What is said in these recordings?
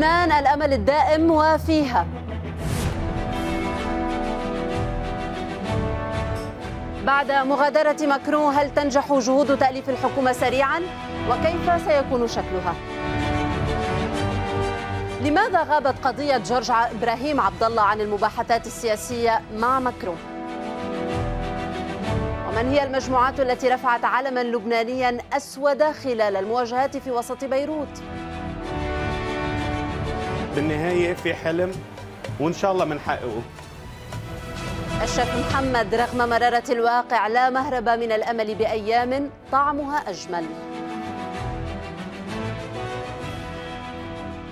لبنان الأمل الدائم وفيها بعد مغادرة ماكرون هل تنجح جهود تأليف الحكومة سريعا وكيف سيكون شكلها؟ لماذا غابت قضية جورج إبراهيم عبد الله عن المباحثات السياسية مع ماكرون؟ ومن هي المجموعات التي رفعت علما لبنانيا أسود خلال المواجهات في وسط بيروت؟ بالنهاية في حلم وإن شاء الله بنحققه الشيخ محمد رغم مرارة الواقع لا مهرب من الأمل بأيام طعمها أجمل.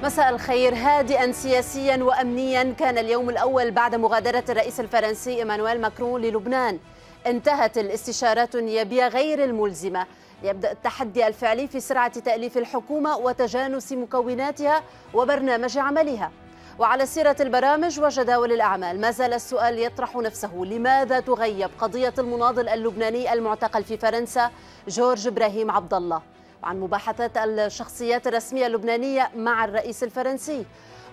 مساء الخير. هادئا سياسيا وامنيا كان اليوم الأول بعد مغادرة الرئيس الفرنسي إيمانويل ماكرون للبنان. انتهت الاستشارات النيابية غير الملزمة. يبدأ التحدي الفعلي في سرعة تأليف الحكومة وتجانس مكوناتها وبرنامج عملها. وعلى سيرة البرامج وجداول الأعمال ما زال السؤال يطرح نفسه لماذا تغيب قضية المناضل اللبناني المعتقل في فرنسا جورج إبراهيم عبد الله عن مباحثات الشخصيات الرسمية اللبنانية مع الرئيس الفرنسي.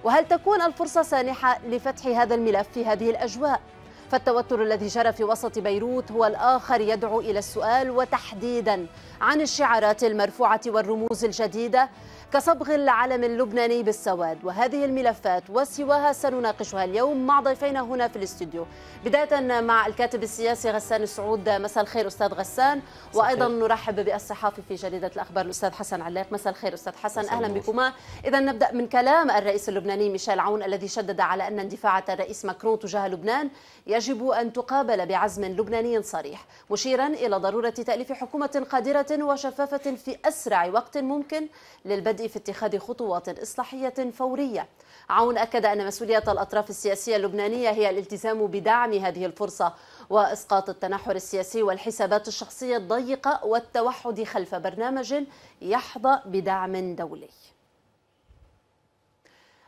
وهل تكون الفرصة سانحة لفتح هذا الملف في هذه الأجواء؟ فالتوتر الذي جرى في وسط بيروت هو الآخر يدعو إلى السؤال وتحديدا عن الشعارات المرفوعة والرموز الجديدة كصبغ العلم اللبناني بالسواد. وهذه الملفات وسواها سنناقشها اليوم مع ضيفينا هنا في الاستوديو. بداية مع الكاتب السياسي غسان السعود مساء الخير أستاذ غسان. وأيضا نرحب بالصحافي في جريدة الأخبار الأستاذ حسن علاق. مساء الخير أستاذ حسن. أهلا بكما. إذا نبدأ من كلام الرئيس اللبناني ميشيل عون الذي شدد على أن اندفاعات الرئيس ماكرون تجاه لبنان. يجب أن تقابل بعزم لبناني صريح مشيرا إلى ضرورة تأليف حكومة قادرة وشفافة في أسرع وقت ممكن للبدء في اتخاذ خطوات إصلاحية فورية. عون أكد أن مسؤولية الأطراف السياسية اللبنانية هي الالتزام بدعم هذه الفرصة وإسقاط التنحر السياسي والحسابات الشخصية الضيقة والتوحد خلف برنامج يحظى بدعم دولي.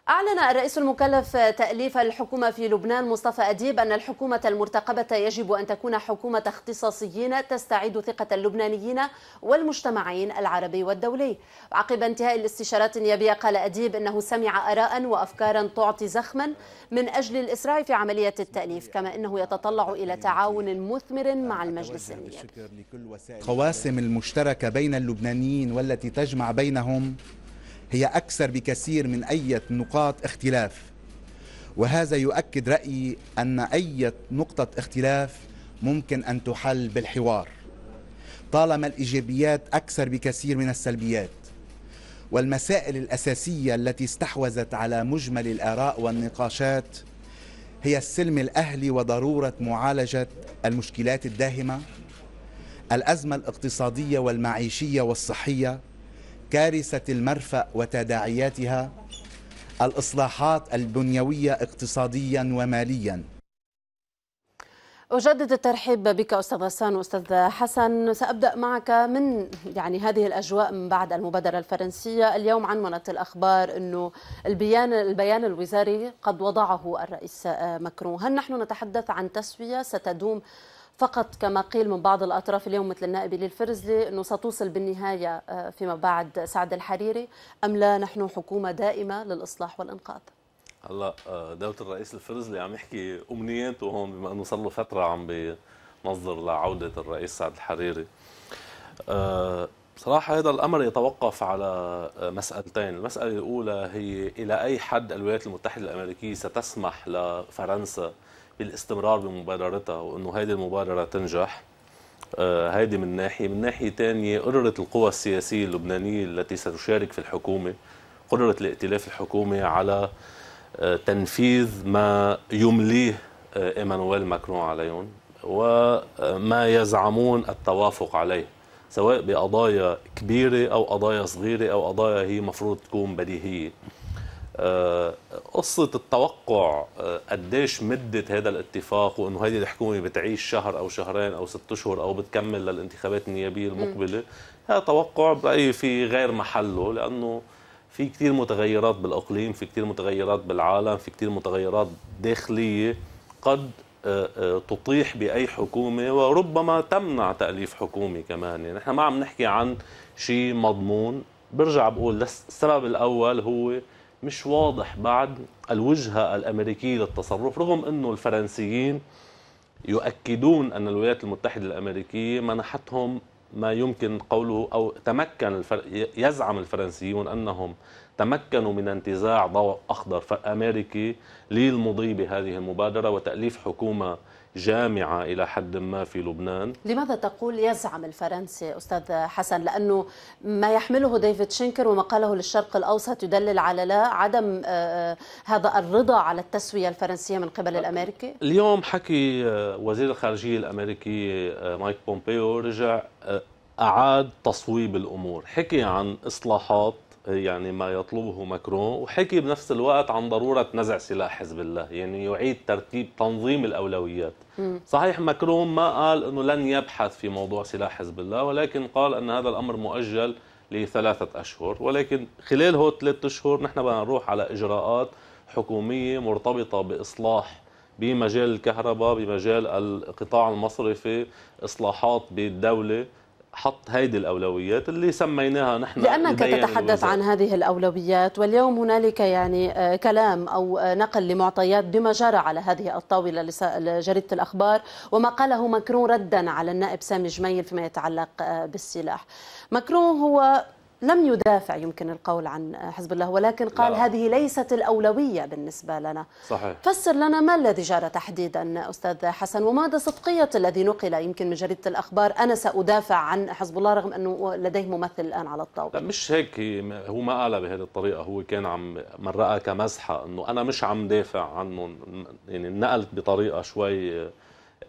أعلن الرئيس المكلف تأليف الحكومة في لبنان مصطفى أديب أن الحكومة المرتقبة يجب أن تكون حكومة اختصاصيين تستعيد ثقة اللبنانيين والمجتمعين العربي والدولي. عقب انتهاء الاستشارات النيابية قال أديب أنه سمع آراء وأفكارا تعطي زخما من أجل الإسراع في عملية التأليف كما أنه يتطلع إلى تعاون مثمر مع المجلس النيابي. قواسم المشتركة بين اللبنانيين والتي تجمع بينهم هي أكثر بكثير من أي نقاط اختلاف. وهذا يؤكد رأيي أن أي نقطة اختلاف ممكن أن تحل بالحوار. طالما الإيجابيات أكثر بكثير من السلبيات. والمسائل الأساسية التي استحوذت على مجمل الآراء والنقاشات هي السلم الأهلي وضرورة معالجة المشكلات الداهمة الأزمة الاقتصادية والمعيشية والصحية كارثة المرفأ وتداعياتها الإصلاحات البنيوية اقتصاديا وماليا. أجدد الترحيب بك أستاذ غسان وأستاذ حسن. سأبدأ معك من يعني هذه الأجواء من بعد المبادرة الفرنسية. اليوم عنونت الأخبار أنه البيان البيان الوزاري قد وضعه الرئيس ماكرون. هل نحن نتحدث عن تسوية ستدوم فقط كما قيل من بعض الأطراف اليوم مثل النائب للفرزلي أنه ستوصل بالنهاية فيما بعد سعد الحريري. أم لا نحن حكومة دائمة للإصلاح والإنقاذ؟ هلا دولة الرئيس الفرزلي عم يحكي أمنياته هون بما أنه صار له فترة عم بنظر لعودة الرئيس سعد الحريري. بصراحة هذا الأمر يتوقف على مسألتين. المسألة الأولى هي إلى أي حد الولايات المتحدة الأمريكية ستسمح لفرنسا بالاستمرار بمبادرتها وإنه هذه المبادرة تنجح. آه هيدي من ناحية. من ناحية ثانية قررت القوى السياسية اللبنانية التي ستشارك في الحكومة قررت الائتلاف الحكومي على آه تنفيذ ما يمليه آه إيمانويل ماكرون عليهم وما يزعمون التوافق عليه سواء بقضايا كبيرة أو قضايا صغيرة أو قضايا هي مفروض تكون بديهية. قصة التوقع قديش مدة هذا الاتفاق وإنه هذه الحكومة بتعيش شهر أو شهرين أو ست أشهر أو بتكمل للانتخابات النيابية المقبلة. هذا توقع برأيي في غير محله لأنه في كثير متغيرات بالأقليم في كثير متغيرات بالعالم في كثير متغيرات داخلية قد تطيح بأي حكومة وربما تمنع تأليف حكومة كمان. يعني نحن ما عم نحكي عن شيء مضمون. برجع بقول السبب الأول هو مش واضح بعد الوجهة الأمريكية للتصرف. رغم إنه الفرنسيين يؤكدون أن الولايات المتحدة الأمريكية منحتهم ما يمكن قوله أو تمكن الفر... يزعم الفرنسيون أنهم تمكنوا من انتزاع ضوء أخضر أمريكي للمضي بهذه المبادرة وتأليف حكومة جامعة إلى حد ما في لبنان. لماذا تقول يزعم الفرنسي أستاذ حسن؟ لأنه ما يحمله ديفيد شينكر وما قاله للشرق الأوسط يدلل على لا عدم آه، آه، هذا الرضا على التسوية الفرنسية من قبل الأمريكي. اليوم حكي آه، وزير الخارجية الأمريكي مايك بومبيو رجع أعاد تصويب الأمور. حكي عن إصلاحات يعني ما يطلبه ماكرون وحكي بنفس الوقت عن ضرورة نزع سلاح حزب الله. يعني يعيد ترتيب تنظيم الأولويات. صحيح ماكرون ما قال أنه لن يبحث في موضوع سلاح حزب الله ولكن قال أن هذا الأمر مؤجل لثلاثة أشهر. ولكن خلال هو ثلاثة أشهر نحن بدنا نروح على إجراءات حكومية مرتبطة بإصلاح بمجال الكهرباء بمجال القطاع المصرفي إصلاحات بالدولة. حط هيدي الأولويات اللي سميناها نحن لأنك تتحدث عن هذه الأولويات واليوم هنالك يعني آه، كلام أو آه، نقل لمعطيات بما جرى على هذه الطاولة لجريدة الأخبار وما قاله ماكرون ردا على النائب سامي جميل فيما يتعلق آه، بالسلاح. ماكرون هو لم يدافع يمكن القول عن حزب الله ولكن قال لا. هذه ليست الأولوية بالنسبة لنا. صحيح. فسر لنا ما الذي جرى تحديدا أستاذ حسن؟ وماذا صدقية الذي نقل يمكن من جريدة الأخبار أنا سأدافع عن حزب الله رغم أنه لديه ممثل الآن على الطاولة؟ مش هيك. هو ما قال بهذه الطريقة. هو كان عم مرقها كمزحة أنه أنا مش عم دافع عنه. يعني نقلت بطريقة شوي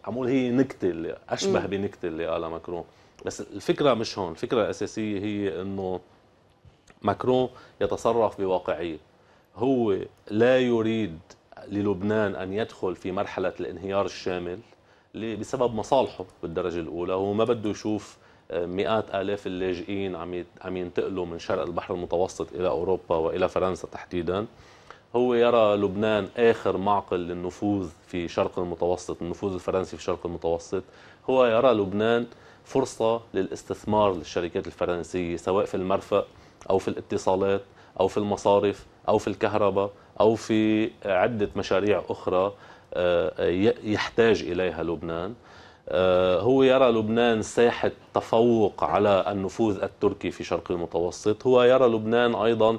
عم أقول هي نكتة اللي أشبه م. بنكتة اللي قالها ماكرون بس الفكرة مش هون الفكرة الاساسيه هي إنه ماكرون يتصرف بواقعية. هو لا يريد للبنان أن يدخل في مرحلة الانهيار الشامل بسبب مصالحه بالدرجة الأولى. هو ما بده يشوف آه، مئات آلاف اللاجئين عم عم ينتقلوا من شرق البحر المتوسط إلى أوروبا وإلى فرنسا تحديدا. هو يرى لبنان آخر معقل للنفوذ في شرق المتوسط النفوذ الفرنسي في شرق المتوسط. هو يرى لبنان فرصة للاستثمار للشركات الفرنسية سواء في المرفأ أو في الاتصالات أو في المصارف أو في الكهرباء أو في عدة مشاريع أخرى آه، يحتاج إليها لبنان. آه، هو يرى لبنان ساحة تفوق على النفوذ التركي في شرق المتوسط. هو يرى لبنان أيضا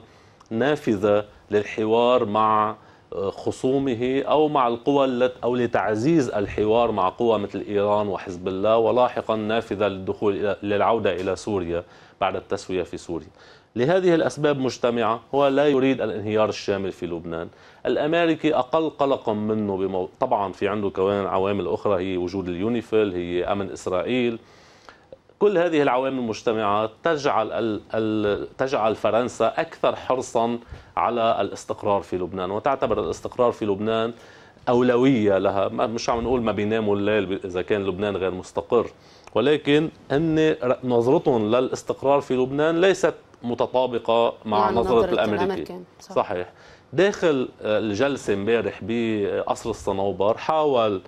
نافذة للحوار مع خصومه أو مع القوى أو لتعزيز الحوار مع قوى مثل إيران وحزب الله ولاحقا نافذة للدخول للعودة إلى سوريا بعد التسوية في سوريا. لهذه الأسباب مجتمعة هو لا يريد الانهيار الشامل في لبنان. الأمريكي أقل قلقا منه بمو... طبعا في عنده كمان عوامل أخرى هي وجود اليونيفيل هي أمن إسرائيل كل هذه العوامل المجتمعة تجعل ال ال تجعل فرنسا أكثر حرصا على الاستقرار في لبنان. وتعتبر الاستقرار في لبنان أولوية لها. مش عم نقول ما بيناموا الليل إذا كان لبنان غير مستقر. ولكن هن نظرتهم للاستقرار في لبنان ليست متطابقة مع يعني نظرة الأمريكي. صح. صحيح. داخل الجلسة امبارح بقصر الصنوبر حاول آه،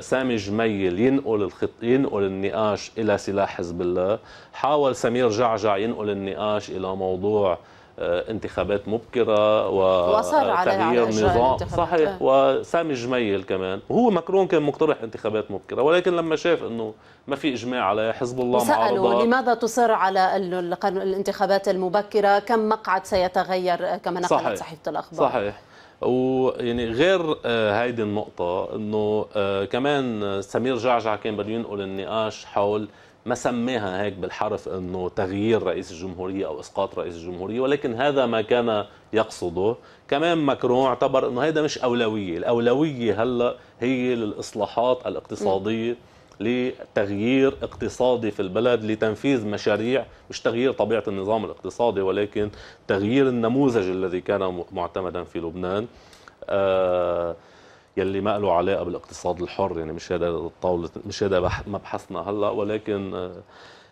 سامي جميل ينقل الخط... ينقل النقاش إلى سلاح حزب الله. حاول سمير جعجع ينقل النقاش إلى موضوع آه، انتخابات مبكرة وتغيير نظام. صحيح. آه. وسامي جميل كمان. وهو مكرون كان مقترح انتخابات مبكرة ولكن لما شاف إنه ما في إجماع على حزب الله سألوا لماذا تصر على الانتخابات المبكرة؟ كم مقعد سيتغير؟ كما نقلت صحيفة الأخبار. صحيح. ويعني غير آه، هيدي النقطة إنه آه، كمان سمير جعجع كان بده ينقل النقاش حول ما سماها هيك بالحرف إنه تغيير رئيس الجمهورية أو إسقاط رئيس الجمهورية ولكن هذا ما كان يقصده كمان ماكرون اعتبر إنه هذا مش أولوية الأولوية هلأ هي للإصلاحات الإقتصادية م. لتغيير اقتصادي في البلد لتنفيذ مشاريع مش تغيير طبيعة النظام الاقتصادي ولكن تغيير النموذج الذي كان معتمدا في لبنان آه يلي ما له علاقة بالاقتصاد الحر. يعني مش هذا الطاولة مش هذا مبحثنا هلأ ولكن آه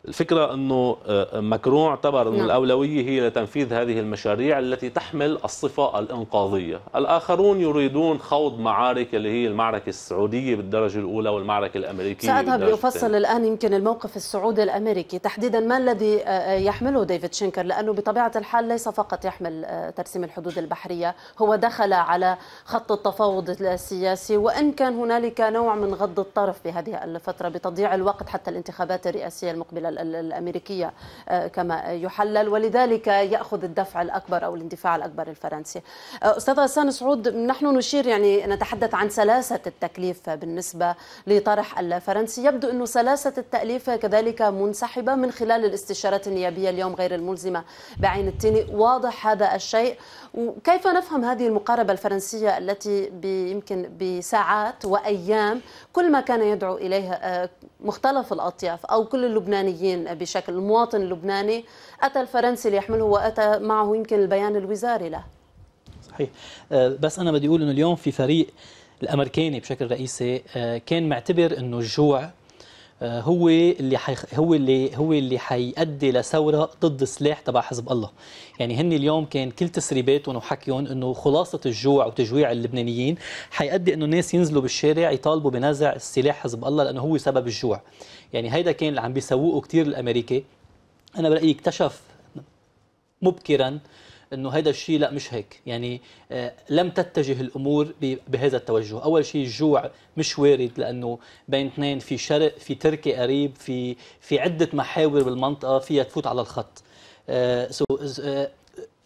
الفكرة أنه آه، ماكرون اعتبر أن نعم. الأولوية هي لتنفيذ هذه المشاريع التي تحمل الصفة الإنقاذية الآخرون يريدون خوض معارك اللي هي المعركة السعودية بالدرجة الأولى والمعركة الأمريكية سأذهب لأفصل. الآن يمكن الموقف السعودي الأمريكي تحديدا ما الذي آه، يحمله ديفيد شينكر لأنه بطبيعة الحال ليس فقط يحمل آه، ترسيم الحدود البحرية هو دخل على خط التفاوض السياسي وإن كان هنالك نوع من غض الطرف بهذه الفترة بتضييع الوقت حتى الانتخابات الرئاسية المقبلة ال- ال- الأمريكية آه، كما يحلل ولذلك يأخذ الدفع الأكبر أو الاندفاع الأكبر الفرنسي. آه، أستاذ غسان سعود نحن نشير يعني نتحدث عن سلاسة التكليف بالنسبة لطرح الفرنسي. يبدو أنه سلاسة التأليف كذلك منسحبة من خلال الاستشارات النيابية اليوم غير الملزمة بعين التين. واضح هذا الشيء. وكيف نفهم هذه المقاربة الفرنسية التي يمكن بساعات وأيام كل ما كان يدعو إليه آه، مختلف الأطياف أو كل اللبنانيين؟ بشكل المواطن اللبناني أتى الفرنسي ليحمله وأتى معه يمكن البيان الوزاري له. صحيح. آه، بس أنا بدي أقول إنه اليوم في فريق الأمريكاني بشكل رئيسي آه، كان معتبر إنه الجوع آه، هو اللي حي... هو اللي هو اللي حيؤدي لثورة ضد السلاح تبع حزب الله. يعني هن اليوم كان كل تسريباتهم وحكيهم إنه خلاصة الجوع وتجويع اللبنانيين حيؤدي إنه الناس ينزلوا بالشارع يطالبوا بنزع السلاح حزب الله لأنه هو سبب الجوع. يعني هيدا كان اللي عم بيسوقه كثير الأمريكي. أنا برأيي اكتشف مبكرا إنه هذا الشيء لا مش هيك. يعني آه، لم تتجه الأمور بهذا التوجه. أول شيء الجوع مش وارد لأنه بين اثنين في شرق في تركي قريب في في عدة محاور بالمنطقة فيها تفوت على الخط. آه، سو آه،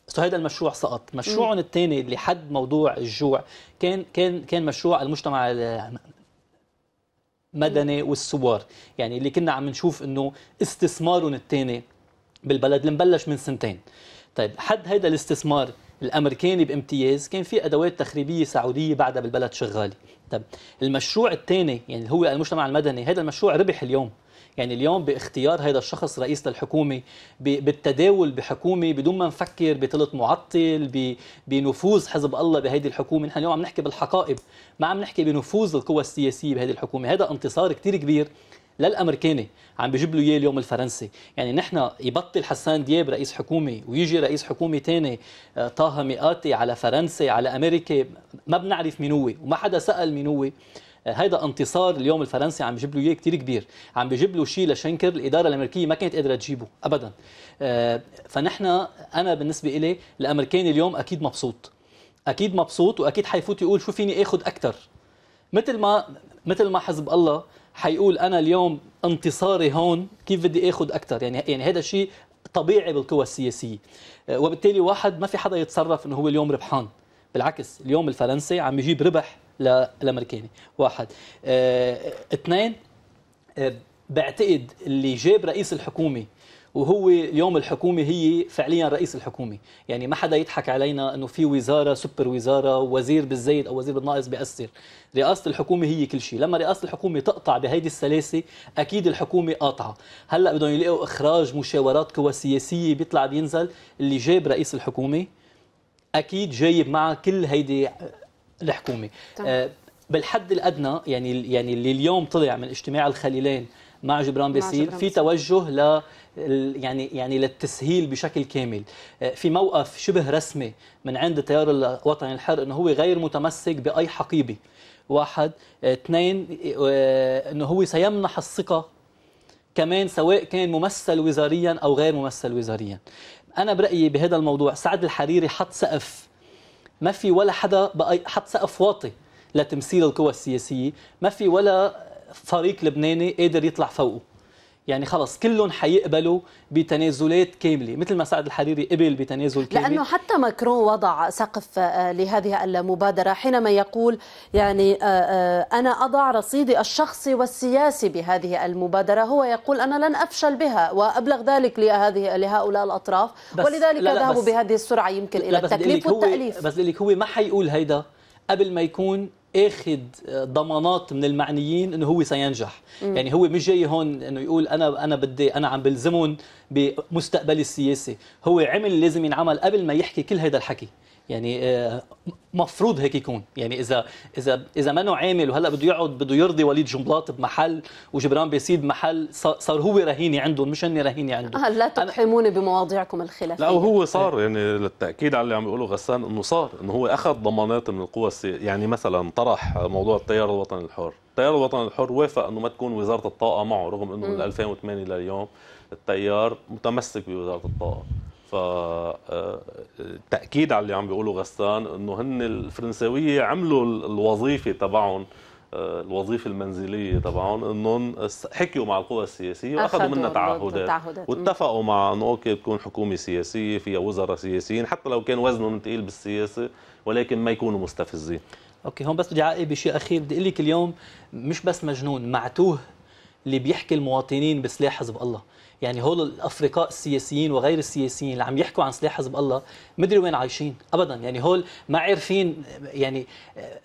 سو هذا المشروع سقط. مشروعهم الثاني اللي حد موضوع الجوع كان كان كان مشروع المجتمع ال- مدني والثوار يعني اللي كنا عم نشوف إنه استثمارهم الثاني بالبلد اللي مبلش من سنتين. طيب حد هيدا الاستثمار الأمريكاني بامتياز كان في أدوات تخريبية سعودية بعدها بالبلد شغالة. طيب المشروع الثاني يعني اللي هو المجتمع المدني هذا المشروع ربح اليوم. يعني اليوم باختيار هذا الشخص رئيس للحكومة بالتداول بحكومة بدون ما نفكر بثلث معطل بنفوذ حزب الله بهيدي الحكومة. نحن اليوم عم نحكي بالحقائب ما عم نحكي بنفوذ القوى السياسية بهذه الحكومة. هذا انتصار كتير كبير للأمريكاني عم بيجيب له إياه اليوم الفرنسي. يعني نحن يبطل حسان دياب رئيس حكومة ويجي رئيس حكومة ثاني طه مئاتي على فرنسا على أمريكا ما بنعرف مين هو وما حدا سأل مين هو. هيدا انتصار اليوم الفرنسي عم بيجيب له إياه كثير كبير. عم بيجيب له شيء لشنكر الإدارة الأمريكية ما كانت قادرة تجيبه ابدا. آه، فنحن أنا بالنسبة إلي الامريكاني اليوم أكيد مبسوط. أكيد مبسوط وأكيد حيفوت يقول شو فيني آخذ أكثر مثل ما مثل ما حزب الله حيقول أنا اليوم انتصاري هون كيف بدي آخذ أكثر يعني يعني هذا شيء طبيعي بالقوى السياسية. آه، وبالتالي واحد ما في حدا يتصرف إنه هو اليوم ربحان. بالعكس اليوم الفرنسي عم يجيب ربح للامريكاني واحد. آه، اثنين آه، بعتقد اللي جاب رئيس الحكومة وهو اليوم الحكومة هي فعليا رئيس الحكومة. يعني ما حدا يضحك علينا أنه في وزارة سوبر وزارة وزير بالزيد أو وزير بالناقص بيأثر. رئاسة الحكومة هي كل شيء. لما رئاسة الحكومة تقطع بهيدي السلاسة أكيد الحكومة قاطعة. هلأ بدهم يلاقوا إخراج مشاورات قوى سياسية بيطلع بينزل. اللي جاب رئيس الحكومة أكيد جايب معه كل هيدي الحكومة. تمام. آه، بالحد الأدنى يعني يعني اللي اليوم طلع من اجتماع الخليلين مع جبران باسيل في. توجه ل يعني يعني للتسهيل بشكل كامل. آه، في موقف شبه رسمي من عند التيار الوطني الحر إنه هو غير متمسك بأي حقيبه واحد. آه، اثنين إنه هو سيمنح الثقة كمان سواء كان ممثل وزاريا أو غير ممثل وزاريا. أنا برأيي بهذا الموضوع سعد الحريري حط سقف ما في ولا حدا بقى حط سقف واطي لتمثيل القوى السياسية. ما في ولا فريق لبناني قادر يطلع فوقه. يعني خلص كلهم حيقبلوا بتنازلات كاملة مثل ما سعد الحريري قبل بتنازل كامل لأنه حتى ماكرون وضع سقف آه، لهذه المبادرة حينما يقول يعني آه، آه، أنا أضع رصيدي الشخصي والسياسي بهذه المبادرة. هو يقول أنا لن أفشل بها وأبلغ ذلك لهذه لهؤلاء الأطراف. بس- ولذلك ذهبوا بهذه السرعة يمكن بدي التكليف والتأليف. بس لك هو ما حيقول هيدا قبل ما يكون آخذ ضمانات من المعنيين إنه هو سينجح. مم. يعني هو مش جاي هون إنه يقول أنا أنا بدي أنا عم بلزمهم بمستقبلي السياسي هو عمل لازم ينعمل قبل ما يحكي كل هذا الحكي. يعني آه، مفروض هيك يكون. يعني إذا إذا إذا منه عامل وهلأ بده يقعد بده يرضي وليد جنبلاط بمحل وجبران بيسيد بمحل صار هو رهيني عندهم مش هني رهيني عندهم. آه لا تقحموني بمواضيعكم الخلافية. لا وهو صار يعني للتأكيد على اللي عم بيقوله غسان إنه صار إنه هو أخذ ضمانات من القوى السياسيه يعني مثلا طرح موضوع التيار الوطني الحر. التيار الوطني الحر وافق إنه ما تكون وزارة الطاقة معه رغم إنه من 2008 لليوم التيار متمسك بوزارة الطاقة. فتأكيد على اللي عم بيقوله غسان إنه هن الفرنساوية عملوا الوظيفة تبعهم آه، الوظيفة المنزلية تبعهم إنهم حكيوا مع القوى السياسية وأخذوا منها تعهدات. واتفقوا مع إنه أوكي تكون حكومة سياسية فيها وزراء سياسيين حتى لو كان وزنهم ثقيل بالسياسة ولكن ما يكونوا مستفزين. أوكي هون بس بدي أعقب بشيء أخير. بدي أقول لك اليوم مش بس مجنون معتوه اللي بيحكي المواطنين بسلاح حزب الله. يعني هول الافرقاء السياسيين وغير السياسيين اللي عم يحكوا عن سلاح حزب الله مدري وين عايشين ابدا. يعني هول ما عارفين يعني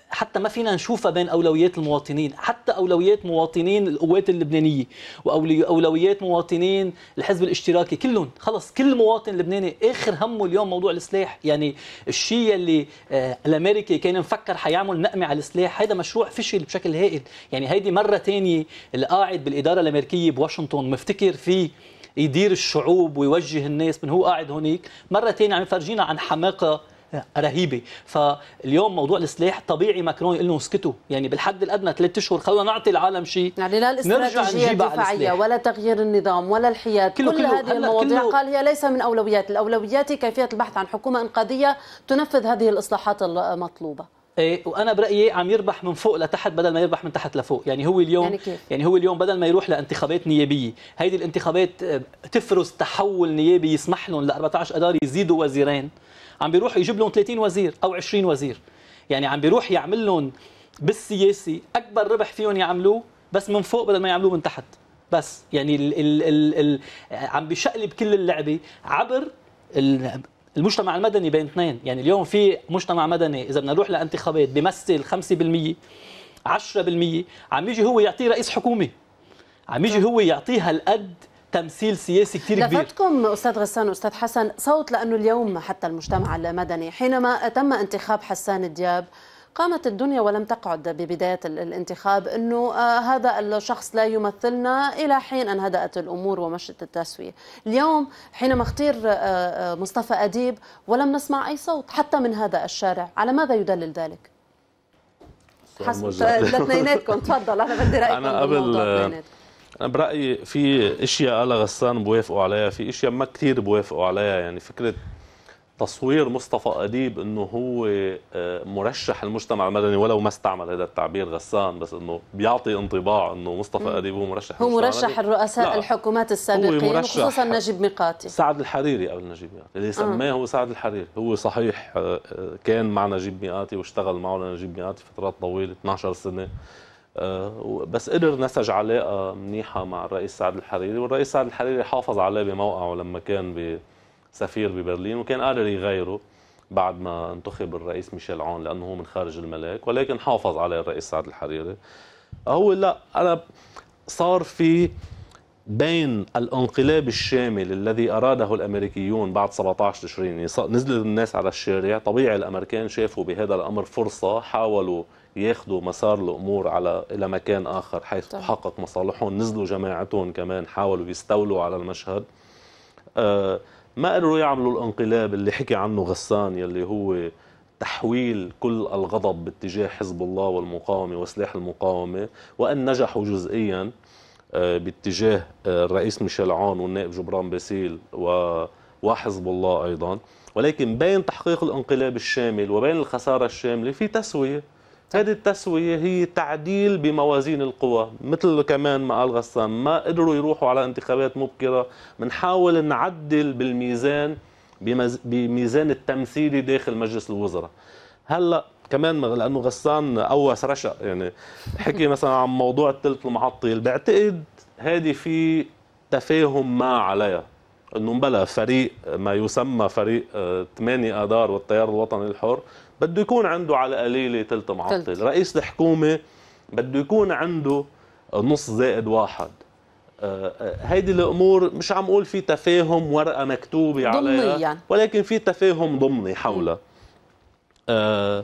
حتى ما فينا نشوفها بين أولويات المواطنين حتى أولويات مواطنين القوات اللبنانية واولويات مواطنين الحزب الاشتراكي كلهم. خلص كل مواطن لبناني آخر همه اليوم موضوع السلاح. يعني الشيء اللي آه، الأمريكي كان مفكر حيعمل نقمة على السلاح هذا مشروع فشل بشكل هائل. يعني هيدي مرة ثانية اللي قاعد بالإدارة الأمريكية بواشنطن مفتكر فيه يدير الشعوب ويوجه الناس من هو قاعد هونيك. مرة ثانية عم يفرجينا عن حماقة رهيبة. فاليوم موضوع السلاح طبيعي ماكرون يقول لهم اسكتوا. يعني بالحد الأدنى ثلاث أشهر خلونا نعطي العالم شيء. يعني لا الاستراتيجية الدفاعية ولا تغيير النظام ولا الحياد. كله كل كله هذه المواضيع كله قال هي ليس من أولويات. الأولويات كيفية البحث عن حكومة إنقاذية تنفذ هذه الإصلاحات المطلوبة. وأنا برأيي عم يربح من فوق لتحت بدل ما يربح من تحت لفوق. يعني هو اليوم يعني, كيف؟ يعني هو اليوم بدل ما يروح لانتخابات نيابية هيدي الانتخابات آه، تفرز تحول نيابي يسمح لهم ل 14 اذار يزيدوا وزيرين. عم بيروح يجيب لهم 30 وزير أو 20 وزير. يعني عم بيروح يعمل لهم بالسياسي أكبر ربح فيهم يعملوه بس من فوق بدل ما يعملوه من تحت. بس يعني ال ال ال ال عم بيشقلب كل اللعبة عبر المجتمع المدني بين اثنين. يعني اليوم في مجتمع مدني إذا بدنا نروح لانتخابات بيمثل 5% 10% عم يجي هو يعطيه رئيس حكومة. عم يجي هو يعطيها القد تمثيل سياسي كثير كبير. لفتكم أستاذ غسان وأستاذ حسن صوت لأنه اليوم حتى المجتمع المدني حينما تم انتخاب حسان دياب قامت الدنيا ولم تقعد ببداية الانتخاب أنه آه هذا الشخص لا يمثلنا إلى حين أن هدأت الأمور ومشت التسوية. اليوم حينما اختير آه, آه، مصطفى أديب ولم نسمع أي صوت حتى من هذا الشارع على ماذا يدلل ذلك؟ حسب الاثنيناتكم. تفضل أنا بدي رأيكم أنا قبل أنا برأيي في أشياء قالها غسان بوافقوا عليها في أشياء ما كثير بوافقوا عليها يعني فكرة تصوير مصطفى أديب إنه هو آه، مرشح المجتمع المدني ولو ما استعمل هذا التعبير غسان بس إنه بيعطي انطباع إنه مصطفى أديب هو مرشح هو مرشح الرؤساء لا. الحكومات السابقين خصوصا نجيب ميقاتي. سعد الحريري قبل نجيب ميقاتي. اللي سماه هو سعد الحريري. هو صحيح آه، آه، كان مع نجيب ميقاتي واشتغل معه لنجيب ميقاتي فترات طويلة 12 سنة. بس قدر نسج علاقة منيحة مع الرئيس سعد الحريري والرئيس سعد الحريري حافظ عليه بموقعه لما كان ب سفير ببرلين وكان قادر يغيره بعد ما انتخب الرئيس ميشيل عون لأنه هو من خارج الملاك ولكن حافظ عليه الرئيس سعد الحريري هو لا أنا صار في بين الانقلاب الشامل الذي أراده الأمريكيون بعد 17 تشرين يعني نزل الناس على الشارع طبيعي الأمريكان شافوا بهذا الأمر فرصة حاولوا ياخذوا مسار الأمور على إلى مكان آخر حيث طيب. تحقق مصالحهم نزلوا جماعتهم كمان حاولوا يستولوا على المشهد آه ما قدروا يعملوا الانقلاب اللي حكي عنه غسان يلي هو تحويل كل الغضب باتجاه حزب الله والمقاومة وسلاح المقاومة وإن نجحوا جزئيا آه، باتجاه آه، الرئيس ميشيل عون والنائب جبران باسيل وحزب الله أيضا. ولكن بين تحقيق الانقلاب الشامل وبين الخسارة الشاملة في تسوية. هذه التسوية هي تعديل بموازين القوى مثل كمان ما قال غسان ما قدروا يروحوا على انتخابات مبكرة بنحاول نعدل بالميزان بميزان التمثيلي داخل مجلس الوزراء. هلأ كمان لأنه غسان قوس رشق يعني حكي مثلا عن موضوع الثلث المعطل بعتقد هذه في تفاهم ما عليها إنه بلا فريق ما يسمى فريق 8 آه، آذار والتيار الوطني الحر بده يكون عنده على قليلة ثلث معطل. تلت. رئيس الحكومة بده يكون عنده نص زائد واحد. آه، آه، هيدي الأمور مش عم أقول في تفاهم ورقة مكتوبة عليها يعني. ولكن في تفاهم ضمني حولها. آه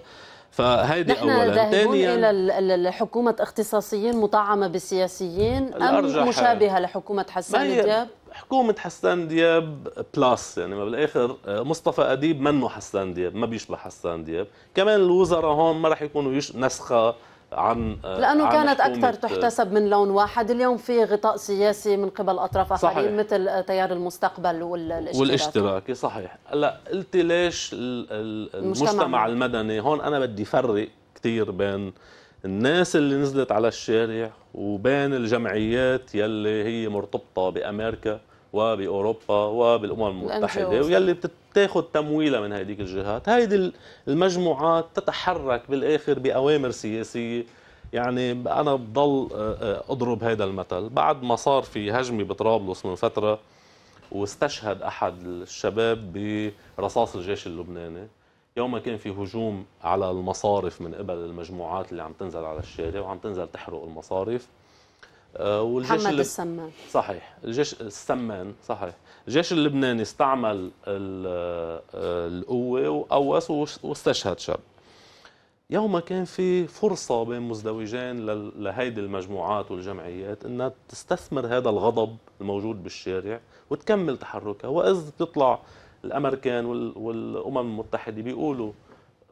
فهيدي نحن اولا. ذاهبون ثانيا إلى ال- ال- حكومه اختصاصيين مطعمة بالسياسيين أم مشابهة لحكومة حسان دياب حكومة حسان دياب بلاس يعني ما بالآخر آه، مصطفى أديب منه حسان دياب ما بيشبه حسان دياب. كمان الوزراء هون ما راح يكونوا يش... نسخة عن آه، لأنه عن كانت أكثر تحتسب من لون واحد. اليوم في غطاء سياسي من قبل أطراف صحيح. اخرين مثل تيار المستقبل والاشتراك والاشتراكي صحيح. هلأ قلت ليش ال- ال- المجتمع المجتمع المدني؟ هون أنا بدي فرق كثير بين الناس اللي نزلت على الشارع وبين الجمعيات يلي هي مرتبطة بأمريكا وبأوروبا وبالأمم المتحدة NGOs. ويلي بتاخذ تمويلها من هذيك الجهات. هيدي المجموعات تتحرك بالآخر بأوامر سياسية. يعني أنا بضل آه، آه، أضرب هذا المثل. بعد ما صار في هجمة بطرابلس من فترة واستشهد أحد الشباب برصاص الجيش اللبناني يوم كان في هجوم على المصارف من قبل المجموعات اللي عم تنزل على الشارع وعم تنزل تحرق المصارف. آه، والجيش محمد السمان. صحيح. الجيش السمان صحيح. الجيش اللبناني استعمل آه، القوة وقوس واستشهد شاب يوم كان في فرصة بين مزدوجين لهيدي المجموعات والجمعيات إنها تستثمر هذا الغضب الموجود بالشارع وتكمل تحركها. وإذ بيطلع الأمريكان وال- والأمم المتحدة بيقولوا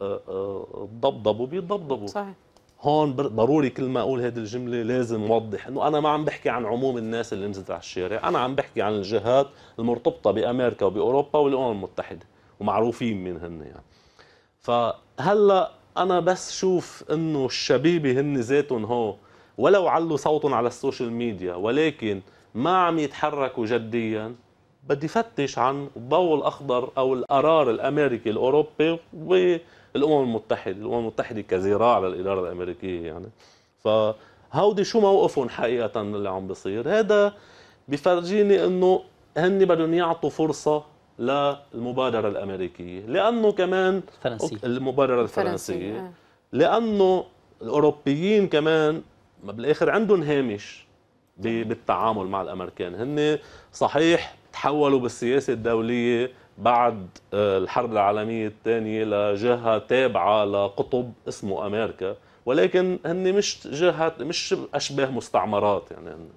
آه، آه، ضبضبوا بيضبضبوا. صحيح. هون ضروري كل ما أقول هذه الجملة لازم أوضح إنه أنا ما عم بحكي عن عموم الناس اللي نزلت على الشارع أنا عم بحكي عن الجهات المرتبطة بأمريكا وبأوروبا والأمم المتحدة ومعروفين مين هن يعني. فهلأ أنا بس شوف إنه الشبيبة هن ذاتهم هو ولو علوا صوتهم على ال social media ولكن ما عم يتحركوا جديا. بدي فتش عن الضوء الأخضر أو القرار الأمريكي الأوروبي والأمم المتحدة، الأمم المتحدة كذراع للاداره الأمريكية يعني. فهودي شو موقفهم حقيقة من اللي عم بيصير؟ هذا بفرجيني إنه هن بدهم يعطوا فرصة للمبادرة الأمريكية، لأنه كمان فرنسية. المبادرة الفرنسية آه. لأنه الأوروبيين كمان ما بالآخر عندهم هامش بالتعامل مع الأمريكان هن صحيح تحولوا بالسياسة الدولية بعد آه، الحرب العالمية الثانية لجهة تابعة لقطب اسمه أمريكا ولكن هن مش جهات مش أشباه مستعمرات يعني هن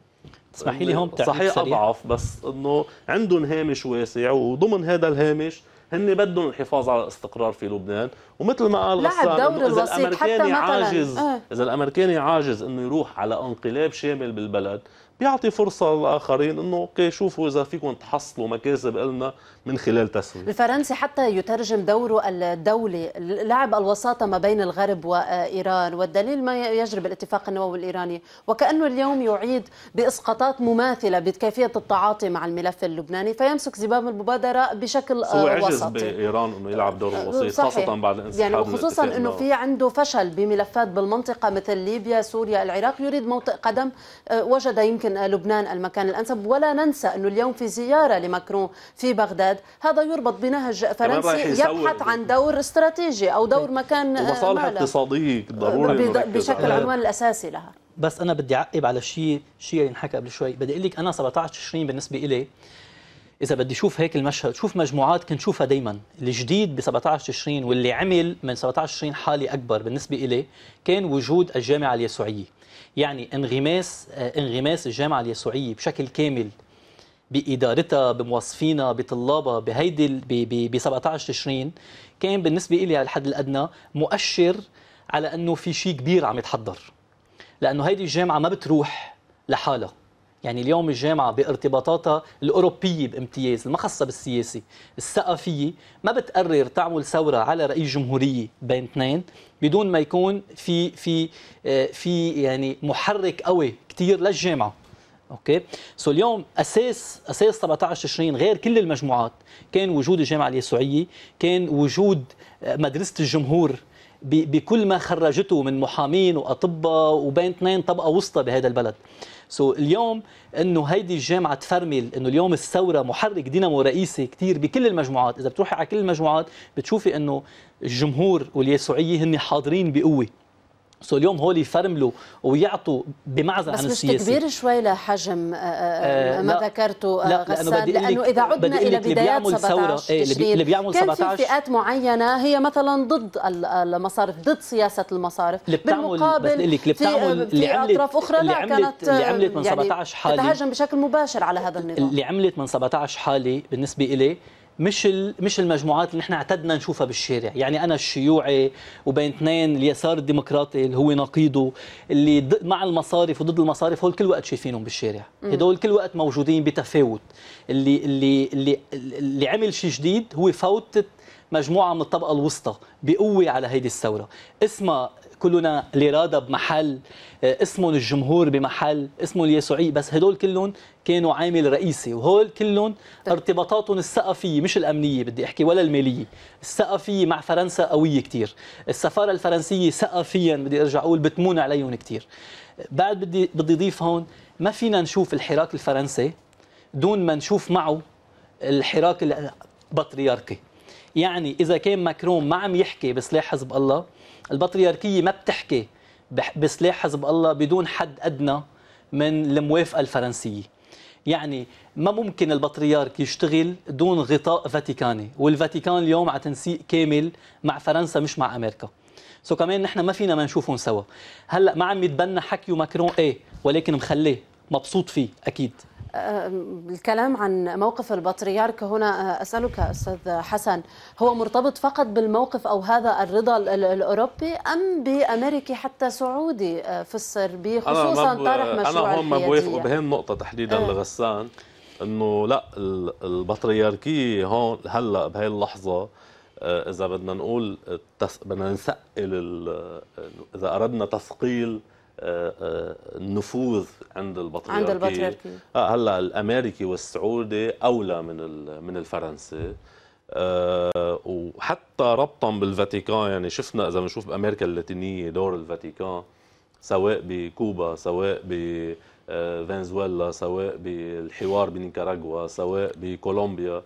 تسمحي لي هون صحيح سريع أضعف بس إنه عندهم هامش واسع وضمن هذا الهامش هن بدهم الحفاظ على الاستقرار في لبنان ومثل ما قال لعب غسان إذا حتى الأمريكاني مثلاً. عاجز آه. إذا الأمريكاني عاجز إنه يروح على انقلاب شامل بالبلد بيعطي فرصة للآخرين إنه أوكي شوفوا إذا فيكم تحصلوا مكاسب لنا من خلال تسويه الفرنسي حتى يترجم دوره الدولي لعب الوساطة ما بين الغرب وإيران والدليل ما يجري بالاتفاق النووي الإيراني وكأنه اليوم يعيد بإسقاطات مماثلة بكيفية التعاطي مع الملف اللبناني فيمسك زمام المبادرة بشكل هو عجز وسطي بإيران إنه يلعب دور الوسيط صحيح. خاصة بعد الانسحاب يعني وخصوصا معه. في عنده فشل بملفات بالمنطقة مثل ليبيا سوريا العراق يريد موطئ قدم آه، وجد يمكن آه، لبنان المكان الأنسب. ولا ننسى انه اليوم في زيارة لماكرون في بغداد هذا يربط بنهج فرنسي يبحث عن دور استراتيجي أو دور مكان آه، ومصالح له. اقتصادية ضروري بشكل. العنوان الأساسي لها. بس أنا بدي أعقب على شيء شيء اللي انحكى قبل شوي. بدي أقول لك أنا 17 تشرين بالنسبة إلي إذا بدي أشوف هيك المشهد شوف مجموعات كنت شوفها دائما الجديد ب 17 تشرين واللي عمل من 17 تشرين حالي أكبر بالنسبة إلي كان وجود الجامعة اليسوعية. يعني انغماس انغماس الجامعة اليسوعية بشكل كامل بإدارتها بموظفينها بطلابها بهيدي ب 17 تشرين كان بالنسبة لي على الحد الأدنى مؤشر على إنه في شيء كبير عم يتحضر لأنه هيدي الجامعة ما بتروح لحالها. يعني اليوم الجامعة بارتباطاتها الأوروبية بامتياز المخصصة بالسياسة الثقافية ما بتقرر تعمل ثورة على رئيس جمهورية بين اثنين بدون ما يكون في في آه، في يعني محرك قوي كثير للجامعة. أوكي؟ so اليوم أساس أساس 17 تشرين غير كل المجموعات كان وجود الجامعة اليسوعية كان وجود آه، مدرسة الجمهور بكل ما خرجته من محامين وأطباء وبين اثنين طبقة وسطى بهذا البلد. سو اليوم إنه هيدي الجامعة تفرمل إنه اليوم الثورة محرك دينامو رئيسي كثير بكل المجموعات. إذا بتروحي على كل المجموعات بتشوفي إنه الجمهور واليسوعية هن حاضرين بقوة. سو اليوم هول يفرملوا ويعطوا بمعزل بس عن مش السياسة. تكبير شوي لحجم آه، آه، آه، ما لا. ذكرته لا، لأنه غسان لأنه إذا عدنا إلى بدايات بيعمل ثورة- 17 إيه، اللي بي- تشرين. اللي بيعمل كان 17 في فئات معينة هي مثلا ضد ال- المصارف ضد سياسة المصارف. اللي بتعمل بس بالمقابل اللي بتعمل في اللي عملت أطراف أخرى اللي لا عملت كانت اللي عملت من يعني 17 حالة تتهجم بشكل مباشر على هذا النظام اللي عملت من 17 حاله بالنسبة إلي مش ال- مش المجموعات اللي نحن اعتدنا نشوفها بالشارع، يعني أنا الشيوعي وبين اثنين اليسار الديمقراطي اللي هو نقيضه اللي مع المصارف وضد المصارف هول كل وقت شايفينهم بالشارع، هدول كل وقت موجودين بتفاوت، اللي اللي اللي اللي عمل شيء جديد هو فوتة مجموعة من الطبقة الوسطى بقوة على هيدي الثورة، اسمها كلنا الإرادة بمحل آه، اسمهم الجمهور بمحل اسمه اليسوعي. بس هدول كلهم كانوا عامل رئيسي وهول كلهم ارتباطاتهم الثقافية مش الأمنية بدي أحكي ولا المالية. الثقافية مع فرنسا قوية كتير. السفارة الفرنسية ثقافيا بدي أرجع أقول بتمون عليهم كتير. بعد بدي بدي أضيف هون ما فينا نشوف الحراك الفرنسي دون ما نشوف معه الحراك البطريركي. يعني إذا كان ماكرون ما عم يحكي بسلاح حزب الله البطريركية ما بتحكي بسلاح حزب الله بدون حد أدنى من الموافقة الفرنسية. يعني ما ممكن البطريرك يشتغل دون غطاء فاتيكاني والفاتيكان اليوم على تنسيق كامل مع فرنسا مش مع أمريكا. سو كمان نحن ما فينا ما نشوفهم سوا. هلأ ما عم يتبنى حكيه ماكرون إيه ولكن مخليه مبسوط فيه أكيد. الكلام عن موقف البطريرك هنا أسألك أستاذ حسن هو مرتبط فقط بالموقف أو هذا الرضا ال- ال- الأوروبي أم بأمريكي حتى سعودي آه، في السربي خصوصا طرح مشروع أنا هون ما بوافق الحيادية بهي النقطة تحديدا إيه. لغسان إنه لا ال- البطريركيه هون هلأ بهي اللحظة آه، إذا بدنا نقول. بدنا نسقل ال... إذا أردنا تثقيل آه، آه، النفوذ عند البطريركيه عند البطريركية. آه هلا الأمريكي والسعودي أولى من. من الفرنسي آه وحتى ربطا بالفاتيكان يعني شفنا إذا بنشوف بأمريكا اللاتينية دور الفاتيكان سواء بكوبا سواء بفنزويلا سواء بالحوار بنيكاراغوا سواء بكولومبيا آه،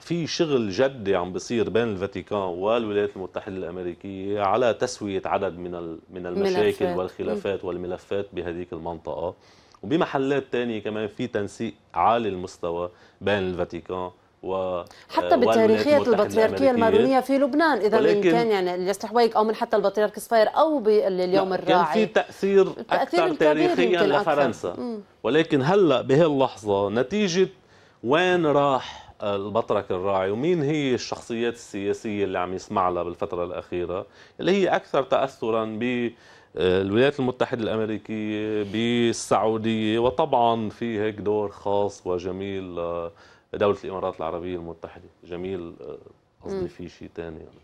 في شغل جدي عم بيصير بين الفاتيكان والولايات المتحدة الأمريكية على تسوية عدد من من المشاكل ملفات. والخلافات والملفات بهذيك المنطقة وبمحلات تانية كمان في تنسيق عالي المستوى بين الفاتيكان و حتى آه، بتاريخية البطريركية. المارونية في لبنان إذا من كان يعني اليستحويك أو من حتى البطريرك صفير أو باليوم لا، كان الراعي في تأثير التأثير أكثر تاريخيا. لفرنسا. ولكن هلأ بهاللحظة نتيجة وين راح البطرك الراعي ومين هي الشخصيات السياسية اللي عم يسمع لها بالفترة الأخيرة اللي هي أكثر تأثرا بالولايات المتحدة الأمريكية بالسعودية وطبعا في هيك دور خاص وجميل لدولة الإمارات العربية المتحدة جميل آه، قصدي في شيء ثاني يعني.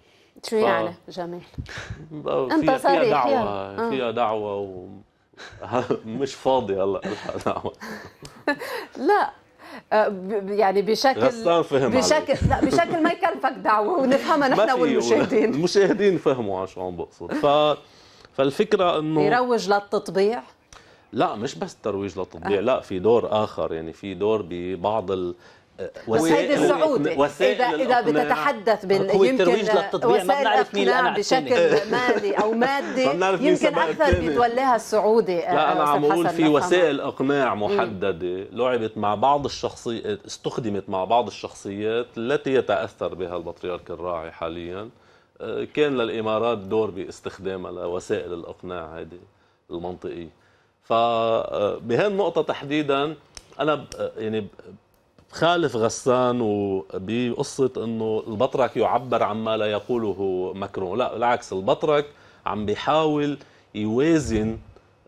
شو يعني جميل فيها فيها صريح، دعوة يلا. آه. فيها دعوة و... مش فاضي هلا الحق دعوة لا آه، يعني بشكل غسان فهم بشكل لا بشكل ما يكلفك دعوة ونفهمها نحن والمشاهدين المشاهدين فهموا على شو عم بقصد. ف فالفكرة انه يروج للتطبيع؟ لا مش بس ترويج للتطبيع لا في دور آخر يعني في دور ببعض هيدي السعودي وسائل اذا اذا. بتتحدث بال يمكن وسائل الثاني. بشكل مالي أو مادي ما بنعرف مين يمكن أكثر. بيتولاها السعودي لا أنا آه، عم حسن في. وسائل أقناع محددة لعبت مع بعض الشخصيات استخدمت مع بعض الشخصيات التي يتأثر بها البطريرك الراعي حاليا آه، كان للإمارات دور باستخدامها لوسائل الأقناع هذه المنطقية فبهي النقطة تحديدا أنا ب- يعني بخالف غسان وبقصة إنه البطرك يعبر عما لا يقوله ماكرون. لا بالعكس البطرك عم بيحاول يوازن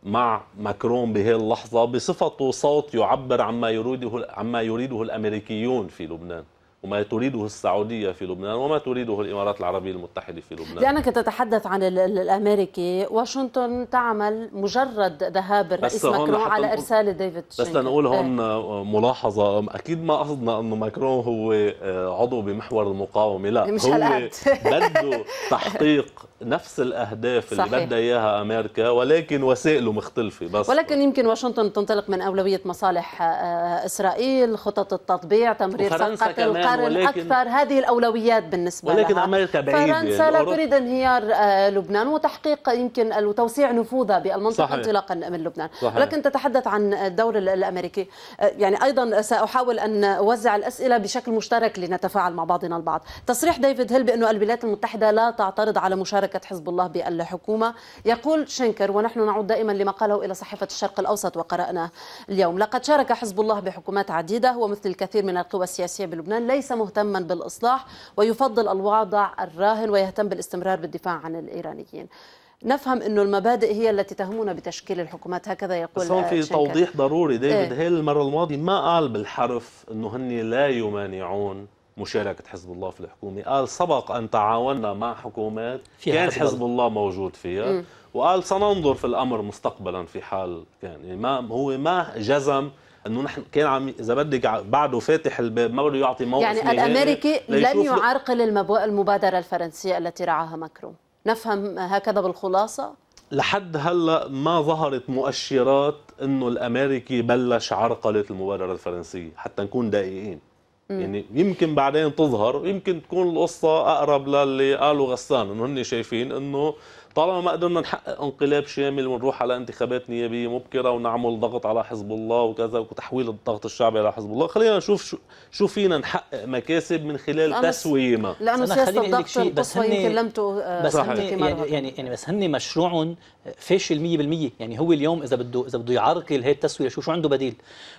مع ماكرون بهي اللحظة بصفته صوت يعبر عما يريده عما يريده الأمريكيون في لبنان. وما تريده السعودية في لبنان وما تريده الإمارات العربية المتحدة في لبنان لأنك تتحدث عن ال- ال- الأمريكي واشنطن تعمل مجرد ذهاب الرئيس ماكرون على إرسال ديفيد بس. لنقول إيه. هون ملاحظة أكيد ما قصدنا أنه ماكرون هو عضو بمحور المقاومة لا مش هو. بده تحقيق نفس الأهداف اللي صحيح. بدها إياها أمريكا ولكن وسائله مختلفة بس ولكن يمكن واشنطن تنطلق من أولوية مصالح آه، إسرائيل خطط التطبيع تمرير وفرنسا صفقة كمان قرن ولكن أكثر هذه الأولويات بالنسبة ولكن لها أمريكا بعيدة. فرنسا لا تريد انهيار آه، لبنان وتحقيق يمكن وتوسيع نفوذها بالمنطقة صحيح. انطلاقا من لبنان صحيح. ولكن تتحدث عن الدور ال- الأمريكي آه، يعني أيضا سأحاول أن أوزع الأسئلة بشكل مشترك لنتفاعل مع بعضنا البعض تصريح ديفيد هيل بأنه الولايات المتحدة لا تعترض على مشاركة حزب الله بالحكومة يقول شنكر ونحن نعود دائما لما قاله إلى صحيفة الشرق الأوسط وقرأناه اليوم لقد شارك حزب الله بحكومات عديدة ومثل الكثير من القوى السياسية بلبنان ليس مهتما بالإصلاح ويفضل الوضع الراهن ويهتم بالاستمرار بالدفاع عن الإيرانيين. نفهم إنه المبادئ هي التي تهمنا بتشكيل الحكومات هكذا يقول بس هون في شنكر. توضيح ضروري. ديفيد إيه. هيل المرة الماضية ما قال بالحرف إنه هن لا يمانعون مشاركة حزب الله في الحكومة. قال سبق أن تعاوننا مع حكومات فيها كان حزب حزب الله موجود فيها. وقال سننظر في الأمر مستقبلا في حال كان. يعني ما هو ما جزم انه نحن كان عم إذا بدك بعده فاتح الباب ما بده يعطي موقف يعني الأمريكي لن يعرقل المبادرة الفرنسية التي رعاها ماكرون. نفهم هكذا بالخلاصة؟ لحد هلا ما ظهرت مؤشرات إنه الأمريكي بلش عرقلة المبادرة الفرنسية حتى نكون دقيقين. يعني يمكن بعدين تظهر ويمكن تكون القصة أقرب للي قالوا غسان إنه هن شايفين إنه طالما ما قدرنا نحقق انقلاب شامل ونروح على انتخابات نيابية مبكرة ونعمل ضغط على حزب الله وكذا وتحويل الضغط الشعبي على حزب الله خلينا نشوف شو, شو فينا نحقق مكاسب من خلال ما لأنه سياسه خليني أقول لك الضغط شيء، بس القصوى هن- يمكن لم آه، بس يعني. يعني يعني بس هن مشروعهم فاشل 100% يعني هو اليوم إذا بده إذا بده يعرقل هي التسوية شو شو عنده بديل؟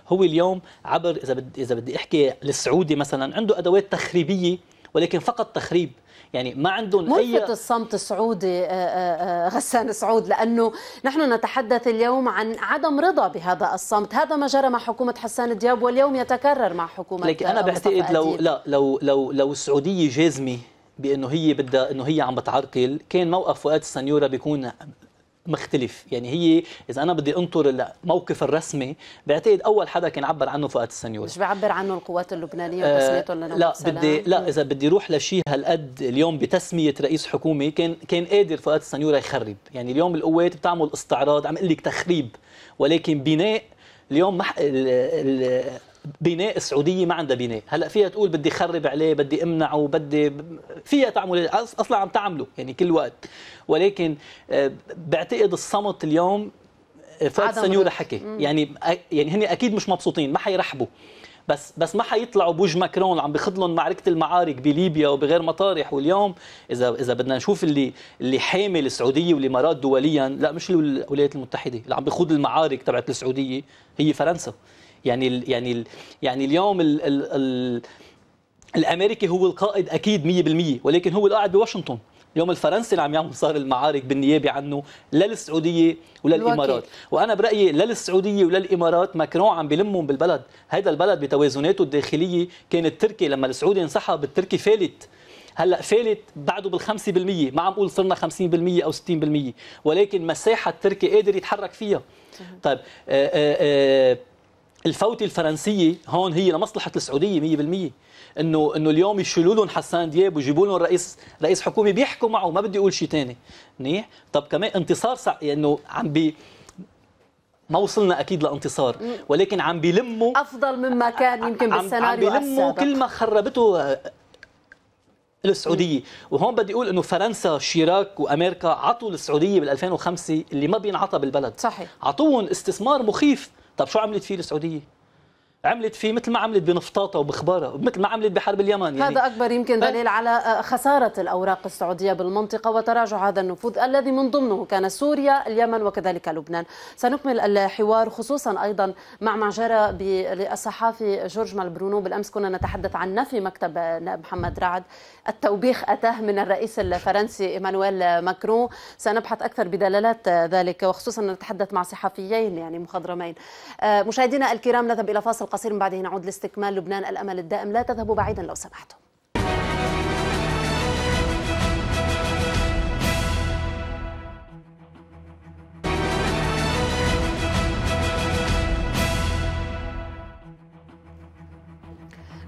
هو اليوم عبر إذا بدي إذا بدي أحكي السعودي مثلا عنده أدوات تخريبية ولكن فقط تخريب. يعني ما عندهم اي ملفت الصمت السعودي آه، آه، آه، غسان سعود لأنه نحن نتحدث اليوم عن عدم رضا بهذا الصمت هذا ما جرى مع حكومة حسان دياب واليوم يتكرر مع حكومة لكن أنا مصطفى بعتقد لو. لا لو لو لو السعودية جازمة بأنه هي بدها إنه هي عم بتعرقل كان موقف فؤاد السنيورة بيكون مختلف. يعني هي إذا أنا بدي أنطر الموقف الرسمي بعتقد أول حدا كان عبر عنه فؤاد السنيوره مش بعبر عنه القوات اللبنانية آه، وتسميته لنا لا بدي لا إذا بدي أروح لشيء هالقد اليوم بتسمية رئيس حكومة كان كان قادر فؤاد السنيوره يخرب. يعني اليوم القوات بتعمل استعراض عم أقول لك تخريب ولكن بناء اليوم مح... ال... ال... بناء السعودية ما عندها بناء. هلأ فيها تقول بدي خرب عليه بدي أمنعه بدي فيها تعمل أصلا عم تعمله يعني كل وقت. ولكن آه، بعتقد الصمت اليوم آه، فؤاد السنيوره رضا. حكي. يعني يعني هن أكيد مش مبسوطين ما حيرحبوا. بس بس ما حيطلعوا بوجه ماكرون اللي عم بيخض لهم معركة المعارك بليبيا وبغير مطارح. واليوم إذا إذا بدنا نشوف اللي اللي حامل السعودية والامارات دوليا لا مش الولايات المتحدة اللي عم بيخوض المعارك تبعت السعودية هي فرنسا. يعني ال يعني ال يعني اليوم ال ال ال الأمريكي هو القائد أكيد 100% ولكن هو القاعد بواشنطن. اليوم الفرنسي اللي عم يعمل صار المعارك بالنيابة عنه لا للسعودية ولا الوكيل. الإمارات. وأنا برأيي لا للسعودية ولا الإمارات ماكرون عم بلمهم بالبلد. هذا البلد بتوازناته الداخلية كانت تركي لما السعودي انسحب التركي فالت. هلأ فالت بعده بال 5% ما عم أقول صرنا 50% أو 60% ولكن مساحة التركي قادر يتحرك فيها. طيب آه آه آه الفوتة الفرنسية هون هي لمصلحة السعودية 100% انه إنه اليوم يشيلوا لهم حسان دياب ويجيبوا لهم رئيس رئيس حكومة بيحكوا معه ما بدي أقول شيء ثاني منيح؟ طب كمان انتصار سع... إنه عم بي ما وصلنا أكيد لانتصار ولكن عم بيلموا أفضل مما كان يمكن عم- عم بالسيناريو بيلموا كل ما خربته آه، السعودية. وهون بدي أقول إنه فرنسا شيراك وأمريكا عطوا للسعودية بال 2005 اللي ما بينعطى بالبلد. صحيح. عطوهم استثمار مخيف. طب شو عملت فيه السعودية؟ عملت فيه مثل ما عملت بنفطاطة وبخبارة مثل ما عملت بحرب اليمن يعني هذا أكبر يمكن دليل على خسارة الأوراق السعودية بالمنطقة وتراجع هذا النفوذ الذي من ضمنه كان سوريا اليمن وكذلك لبنان. سنكمل الحوار خصوصا أيضا مع ما جرى للصحافي جورج مالبرونو. بالأمس كنا نتحدث عن نفي مكتب نائب محمد رعد. التوبيخ أتاه من الرئيس الفرنسي إيمانويل ماكرون. سنبحث أكثر بدلالات ذلك وخصوصا نتحدث مع صحفيين يعني مخضرمين. آه، مشاهدينا الكرام نذهب إلى فاصل قصير بعده نعود لاستكمال لبنان الأمل الدائم. لا تذهبوا بعيدا لو سمحتم.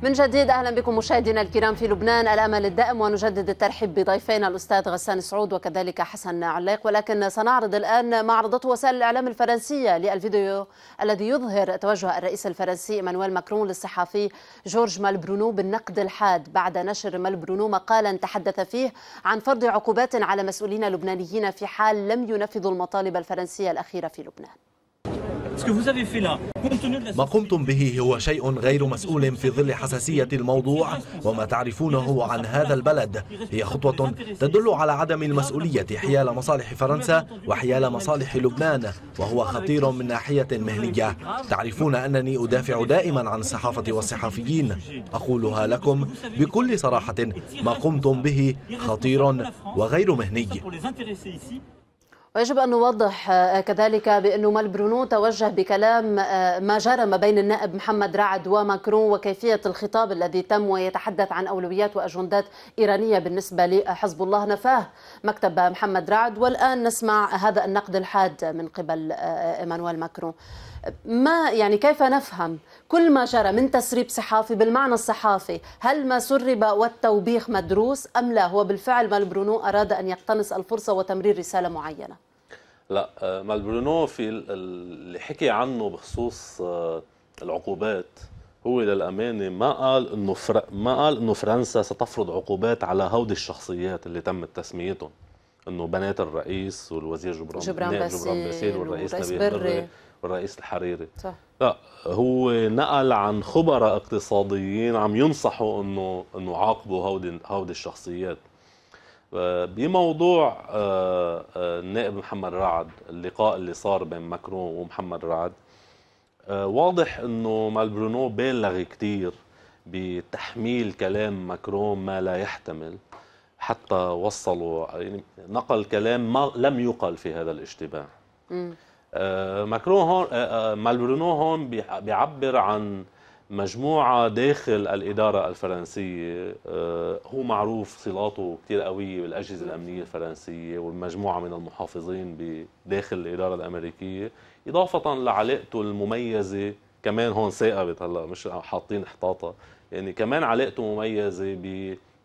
من جديد أهلا بكم مشاهدينا الكرام في لبنان الامل الدائم ونجدد الترحيب بضيفينا الأستاذ غسان سعود وكذلك حسن علاق ولكن سنعرض الآن ما عرضته وسائل الإعلام الفرنسية للفيديو الذي يظهر توجه الرئيس الفرنسي إيمانويل ماكرون للصحفي جورج مالبرونو بالنقد الحاد بعد نشر مالبرونو مقالا تحدث فيه عن فرض عقوبات على مسؤولين لبنانيين في حال لم ينفذوا المطالب الفرنسية الأخيرة في لبنان. ما قمتم به هو شيء غير مسؤول في ظل حساسية الموضوع وما تعرفونه عن هذا البلد. هي خطوة تدل على عدم المسؤولية حيال مصالح فرنسا وحيال مصالح لبنان وهو خطير من ناحية مهنية. تعرفون أنني أدافع دائما عن الصحافة والصحفيين. أقولها لكم بكل صراحة ما قمتم به خطير وغير مهني. ويجب أن نوضح آه، كذلك بأنه مالبرونو توجه بكلام آه، ما جرى ما بين النائب محمد رعد وماكرون وكيفية الخطاب الذي تم ويتحدث عن أولويات وأجندات إيرانية بالنسبة لحزب الله نفاه مكتب محمد رعد. والآن نسمع هذا النقد الحاد من قبل آه، إيمانويل ماكرون. ما يعني كيف نفهم؟ كل ما جرى من تسريب صحافي بالمعنى الصحافي هل ما سرب والتوبيخ مدروس أم لا؟ هو بالفعل مالبرونو أراد أن يقتنص الفرصة وتمرير رسالة معينة. لا آه، مالبرونو في اللي حكي عنه بخصوص آه، العقوبات هو للأمانة ما قال إنه فر... ما قال إنه فرنسا ستفرض عقوبات على هودي الشخصيات اللي تم تسميتهم إنه بنات الرئيس والوزير جبران جبران باسيل, جبران باسيل والرئيس نبيل بري. والرئيس الحريري. صح. لا هو نقل عن خبراء اقتصاديين عم ينصحوا إنه إنه عاقبوا هودي هودي الشخصيات. بموضوع آه، آه، النائب محمد رعد اللقاء اللي صار بين ماكرون ومحمد رعد آه، واضح إنه مالبرونو بالغ كثير بتحميل كلام ماكرون ما لا يحتمل حتى وصلوا يعني نقل كلام ما لم يقل في هذا الاجتماع ماكرون هون مالبرونو هون بيعبر عن مجموعة داخل الإدارة الفرنسية. آه، هو معروف صلاته كثير قوية بالأجهزة الأمنية الفرنسية والمجموعة من المحافظين بداخل الإدارة الأمريكية إضافة لعلاقته المميزة كمان هون ثاقبت هلأ مش حاطين إحطاطها يعني كمان علاقته مميزة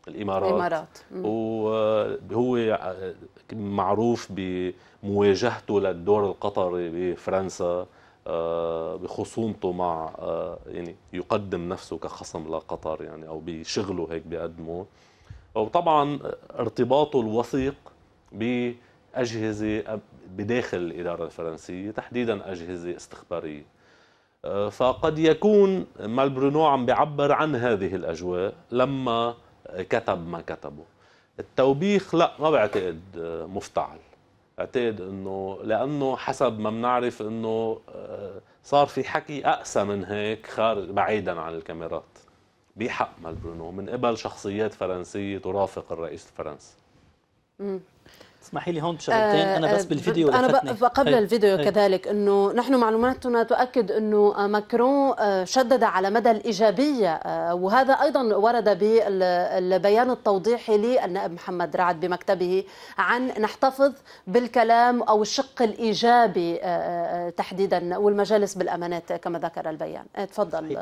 بالإمارات الإمارات. وهو معروف بمواجهته للدور القطري بفرنسا آه، بخصومته مع آه، يعني يقدم نفسه كخصم لقطر يعني أو بشغله هيك بيقدمه. وطبعا ارتباطه الوثيق بأجهزة بداخل الإدارة الفرنسية تحديدا أجهزة استخبارية. آه، فقد يكون مالبرونو عم بيعبر عن هذه الأجواء لما كتب ما كتبه. التوبيخ لا ما بعتقد مفتعل. اعتقد إنه لأنه حسب ما بنعرف إنه آه، صار في حكي أقسى من هيك خارج بعيدا عن الكاميرات. بحق مالبرونو من قبل شخصيات فرنسية ترافق الرئيس الفرنسي. اسمحي لي هون بشغلتين أنا بس آه، بالفيديو أنا قبل هي. الفيديو هي. كذلك إنه نحن معلوماتنا تؤكد إنه ماكرون آه، شدد على مدى الإيجابية آه، وهذا أيضا ورد بالبيان التوضيحي للنائب محمد رعد بمكتبه عن نحتفظ بالكلام أو الشق الإيجابي تحديدا والمجالس بالأمانات كما ذكر البيان تفضل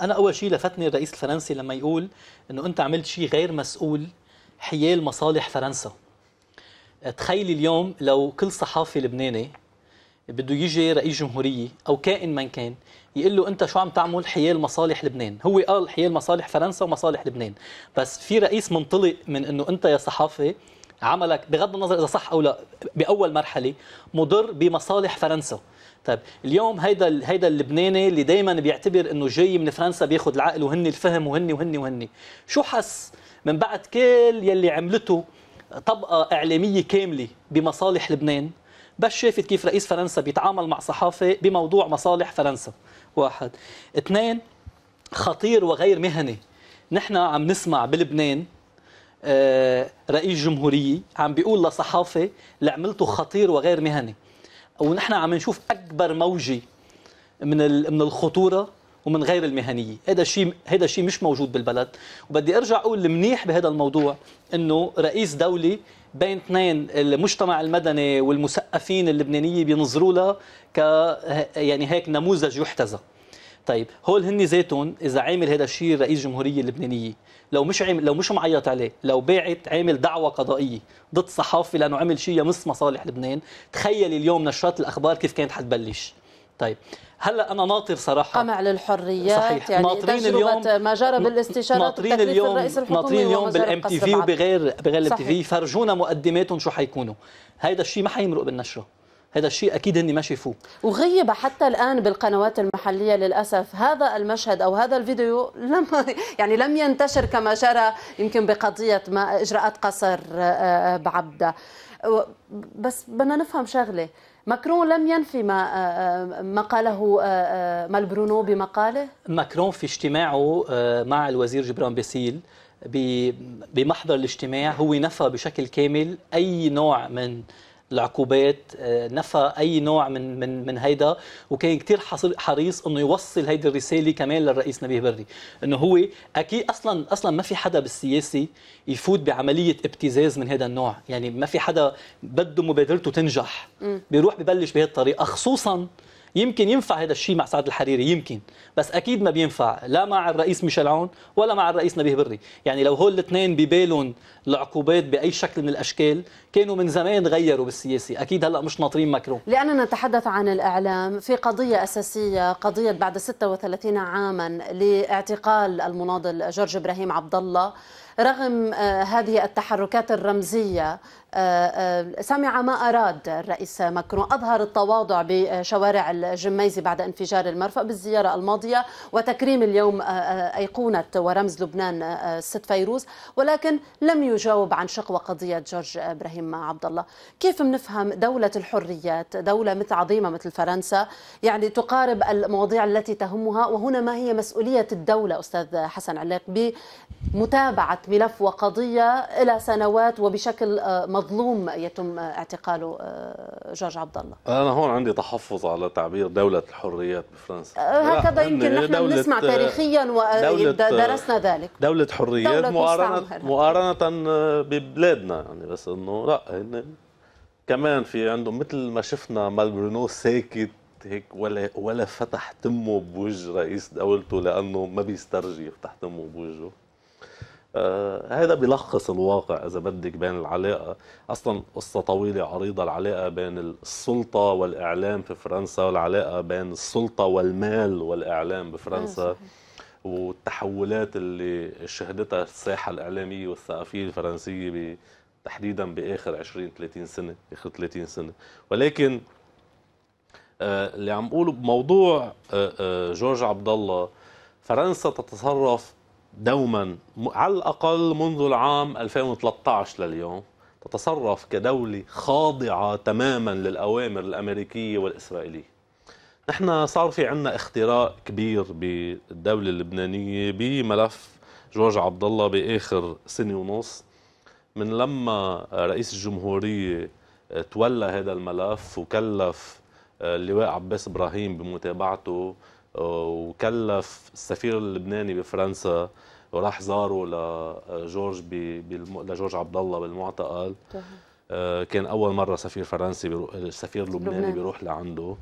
أنا أول شيء لفتني الرئيس الفرنسي لما يقول إنه أنت عملت شيء غير مسؤول حيال مصالح فرنسا تخيلي اليوم لو كل صحافي لبناني بده يجي رئيس جمهورية أو كائن من كان يقول له أنت شو عم تعمل؟ حيال مصالح لبنان. هو قال حيال مصالح فرنسا ومصالح لبنان. بس في رئيس منطلق من إنه أنت يا صحافي عملك بغض النظر إذا صح أو لا بأول مرحلة مضر بمصالح فرنسا. طيب اليوم هيدا هيدا اللبناني اللي دائما بيعتبر إنه جاي من فرنسا بياخذ العقل وهن الفهم وهن وهن وهن شو حس من بعد كل يلي عملته طبقة إعلامية كاملة بمصالح لبنان. بس شافت كيف رئيس فرنسا بيتعامل مع صحافة بموضوع مصالح فرنسا. واحد. اثنين خطير وغير مهني نحن عم نسمع بلبنان آه، رئيس جمهورية عم بيقول لصحافة اللي عملته خطير وغير مهني ونحن عم نشوف أكبر موجة من من الخطورة ومن غير المهنية. هذا الشيء هذا الشيء مش موجود بالبلد. وبدي أرجع أقول المنيح بهذا الموضوع إنه رئيس دولي بين اثنين المجتمع المدني والمثقفين اللبنانية بينظروا لها ك يعني هيك نموذج يحتذى. طيب هول هن ذاتهم إذا عامل هذا الشيء رئيس الجمهوريه اللبنانية لو مش عامل لو مش معيط عليه لو باعت عامل دعوة قضائية ضد صحافي لأنه عمل شيء يمس مصالح لبنان تخيلي اليوم نشرات الأخبار كيف كانت حتبلش. طيب هلا أنا ناطر صراحة. قمع للحريات صحيح. يعني ناطرين اليوم ما جرى بالاستشارات ناطرين اليوم ناطرين اليوم بال MTV وبغير بغير ال MTV فرجونا مقدماتهم شو حيكونوا. هيدا الشيء ما حيمرق بالنشرة. هذا الشيء أكيد هني ما شافوه. وغيب حتى الآن بالقنوات المحلية للأسف. هذا المشهد أو هذا الفيديو لم يعني لم ينتشر كما جرى يمكن بقضية ما إجراءات قصر آه، آه، بعبدة. بس بدنا نفهم شغلة. ماكرون لم ينفي ما آه، ما قاله مال برونو بمقاله؟ ماكرون في اجتماعه مع الوزير جبران باسيل بمحضر الاجتماع هو نفى بشكل كامل أي نوع من العقوبات آه، نفى أي نوع من من من هيدا. وكان كثير حريص إنه يوصل هيدي الرسالة كمان للرئيس نبيه بري إنه هو أكيد أصلا أصلا ما في حدا بالسياسي يفوت بعملية ابتزاز من هذا النوع. يعني ما في حدا بده مبادرته تنجح بيروح ببلش بهذه الطريقة خصوصا يمكن ينفع هذا الشيء مع سعد الحريري يمكن. بس أكيد ما بينفع لا مع الرئيس ميشيل عون ولا مع الرئيس نبيه بري. يعني لو هول الاثنين ببالهم العقوبات بأي شكل من الأشكال كانوا من زمان غيروا بالسياسي أكيد هلأ مش ناطرين ماكرون. لأننا نتحدث عن الإعلام في قضية أساسية قضية بعد 36 عاما لاعتقال المناضل جورج إبراهيم عبد الله. رغم آه، هذه التحركات الرمزية سمع ما أراد الرئيس ماكرون. أظهر التواضع بشوارع الجميزي بعد انفجار المرفأ بالزيارة الماضية وتكريم اليوم أيقونة ورمز لبنان الست فيروز. ولكن لم يجاوب عن شقوة قضية جورج إبراهيم عبد الله كيف بنفهم دولة الحريات دولة مثل عظيمة مثل فرنسا؟ يعني تقارب المواضيع التي تهمها. وهنا ما هي مسؤولية الدولة أستاذ حسن علاق بمتابعة ملف وقضية إلى سنوات وبشكل مظلوم يتم اعتقاله آه، جورج عبد الله. أنا هون عندي تحفظ على تعبير دولة الحريات بفرنسا. آه، هكذا يمكن نحن نسمع تاريخيا ودرسنا ذلك. دولة حريات دولة مقارنه مقارنة ببلادنا. يعني بس إنه لا هن كمان في عندهم مثل ما شفنا مال برونو ساكت هيك ولا ولا فتح تمه بوجه رئيس دولته لأنه ما بيسترجي يفتح تمه بوجهه آه هذا بيلخص الواقع إذا بدك بين العلاقة. أصلا قصة طويلة عريضة العلاقة بين السلطة والإعلام في فرنسا والعلاقة بين السلطة والمال والإعلام بفرنسا آه، والتحولات اللي شهدتها الساحة الإعلامية والثقافية الفرنسية تحديدا بآخر 20 30 سنة آخر 30 سنة. ولكن آه اللي عم بقوله بموضوع آه آه جورج عبد الله فرنسا تتصرف دوما على الأقل منذ العام 2013 لليوم تتصرف كدولة خاضعة تماما للأوامر الأمريكية والإسرائيلية. نحن صار في عنا اختراق كبير بالدولة اللبنانية بملف جورج عبد الله بآخر سنة ونص. من لما رئيس الجمهورية تولى هذا الملف وكلف اللواء عباس إبراهيم بمتابعته وكلف السفير اللبناني بفرنسا وراح زاره لجورج لجورج عبد الله بالمعتقل آه، كان أول مرة سفير فرنسي بيروح السفير اللبناني بيروح لعنده.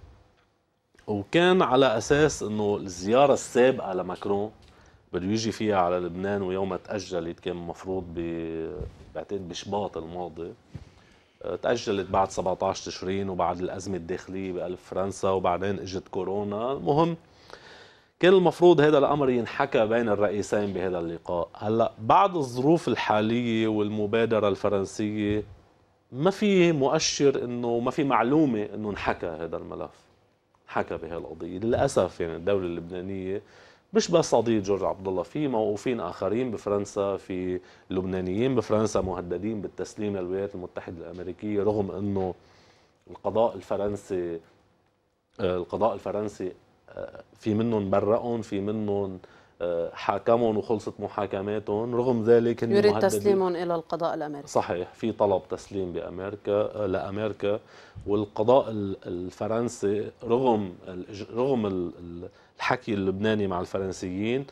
وكان على أساس إنه الزيارة السابقة لماكرون بده يجي فيها على لبنان ويوم تأجلت كان المفروض ب بعتقد بشباط الماضي. آه، تأجلت بعد 17 تشرين وبعد الأزمة الداخلية بقلب فرنسا وبعدين إجت كورونا. المهم كان المفروض هذا الأمر ينحكى بين الرئيسين بهذا اللقاء. هلأ بعد الظروف الحالية والمبادرة الفرنسية ما في مؤشر إنه ما في معلومة إنه انحكى هذا الملف حكى بهالقضيه للأسف يعني الدولة اللبنانية مش بس قضية جورج عبد الله في موقوفين آخرين بفرنسا في لبنانيين بفرنسا مهددين بالتسليم للولايات المتحدة الأمريكية رغم إنه القضاء الفرنسي آه، القضاء الفرنسي في منهم برقهم في منهم آه، حاكمهم وخلصت محاكماتهم رغم ذلك يريد تسليمهم إلى القضاء الأمريكي. صحيح في طلب تسليم بأمريكا آه، لأمريكا. والقضاء الفرنسي رغم رغم الحكي اللبناني مع الفرنسيين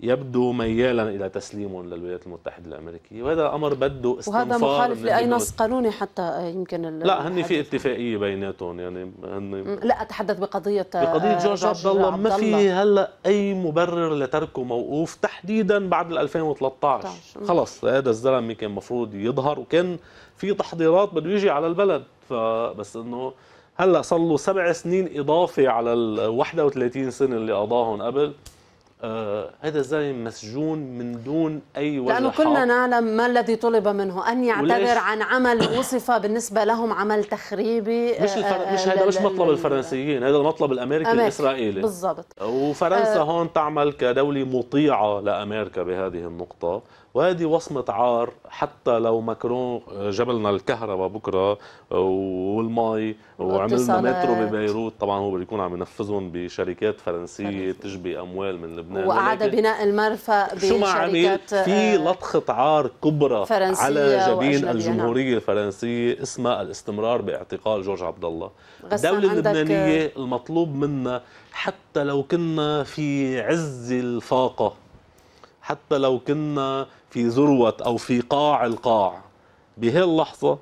يبدو ميالا إلى تسليمهم للولايات المتحدة الأمريكية وهذا أمر بده استنفار وهذا مخالف لأي. نص قانوني حتى يمكن لا هن في اتفاقية بيناتهم يعني هن لا أتحدث بقضية بقضية جورج عبد الله. ما في هلأ أي مبرر لتركه موقوف تحديدا بعد ال 2013 13. خلص هذا الزلمه كان المفروض يظهر وكان في تحضيرات بده يجي على البلد. فبس إنه هلأ صار له سبع سنين إضافة على ال 31 سنة اللي قضاهم قبل. آه هذا الزلمه مسجون من دون أي وجه لأنه كلنا. نعلم ما الذي طلب منه أن؟ يعتذر عن عمل وصف بالنسبة لهم عمل تخريبي مش الفر... آه، مش هذا مش مطلب الفرنسيين هذا المطلب الأمريكي أمريكي. الإسرائيلي بالضبط وفرنسا هون تعمل كدولة مطيعة لأمريكا بهذه النقطة وهذه وصمة عار حتى لو ماكرون جبلنا الكهرباء بكرة والمي وعملنا واتصالات. مترو ببيروت. طبعا هو بده يكون عم ينفذهم بشركات فرنسية تجبي أموال من لبنان. ولكن بناء المرفأ شو ما عمل بشركات في آه، لطخة عار كبرى فرنسية على جبين الجمهورية الفرنسية اسمها الاستمرار باعتقال جورج عبد الله. الدولة اللبنانية المطلوب منا حتى لو كنا في عز الفاقة حتى لو كنا في ذروة أو في قاع القاع. بهي اللحظة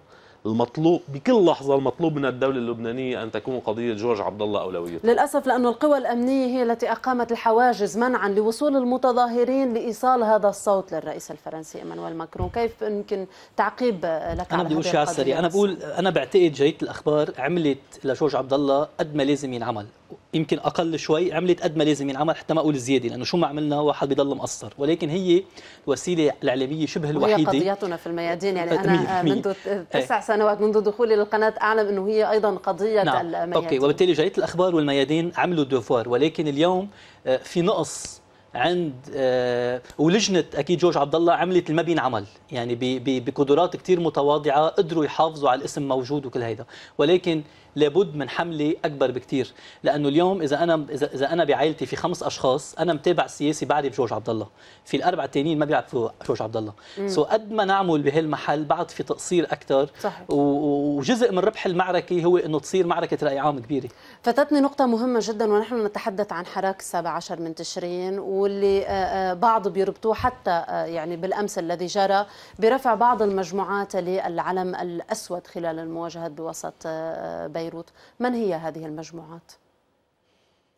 المطلوب بكل لحظة المطلوب من الدولة اللبنانية أن تكون قضية جورج عبد الله أولوية. للأسف لأن القوى الأمنية هي التي أقامت الحواجز منعا لوصول المتظاهرين لإيصال هذا الصوت للرئيس الفرنسي إيمانويل ماكرون. كيف يمكن تعقيب لك أنا على بدي أقول هذه شيء على السريع أنا بس؟ بقول أنا بعتقد جريدة الأخبار عملت لجورج عبد الله قد ما لازم ينعمل. يمكن أقل شوي عملت قد ما لازم ينعمل حتى ما أقول زيادة لأنه شو ما عملنا واحد بيضل مقصر. ولكن هي الوسيله الإعلامية شبه وهي الوحيدة. قضيتنا في الميادين يعني بالمية. منذ تسع سنوات منذ دخولي للقناة أعلم أنه هي أيضا قضية نعم. الميادين. أوكي. وبالتالي جريده الأخبار والميادين عملوا devoir. ولكن اليوم آه، في نقص عند آه، ولجنة أكيد جورج عبد الله عملت ما بينعمل يعني بقدرات كثير متواضعة قدروا يحافظوا على الاسم موجود وكل هيدا. ولكن لابد من حملة أكبر بكثير لأنه اليوم إذا أنا اذا أنا بعائلتي في خمس أشخاص أنا متابع السياسي بعرف جورج عبد الله. في الاربعه الثانيين ما بيعرفوا جورج عبد الله. so قد ما نعمل بهالمحل بعد في تقصير أكثر. وجزء من ربح المعركة هو إنه تصير معركة رأي عام كبيرة. فاتتني نقطة مهمة جدا ونحن نتحدث عن حراك السابع عشر من تشرين واللي آه، آه، بعض بيربطوه حتى آه، يعني بالأمس الذي جرى برفع بعض المجموعات للعلم الأسود خلال المواجهات بوسط آه، بيروت. من هي هذه المجموعات؟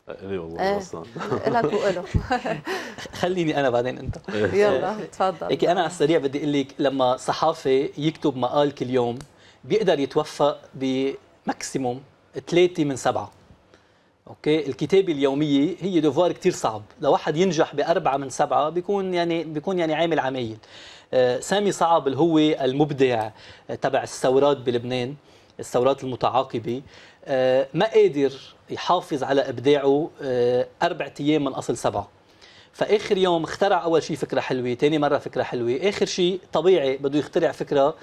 إيه والله إيه. أصلا. لك وإله خليني أنا بعدين أنت. يلا تفضل. لكن أنا على السريع بدي أقول لك لما صحافي يكتب مقال كل يوم بيقدر يتوفق ب maximum ثلاثة من سبعة. أوكي؟ الكتابة اليومية هي devoir كتير صعب. لو واحد ينجح بأربعة من سبعة بيكون يعني بيكون يعني عامل عمايل. آه، سامي صعب اللي هو المبدع آه، تبع الثورات بلبنان. الثورات المتعاقبة آه، ما قادر يحافظ على إبداعه آه، أربع أيام من أصل سبعة. فآخر يوم اخترع أول شيء فكرة حلوة ثاني مرة فكرة حلوة. آخر شيء طبيعي بده يخترع فكرة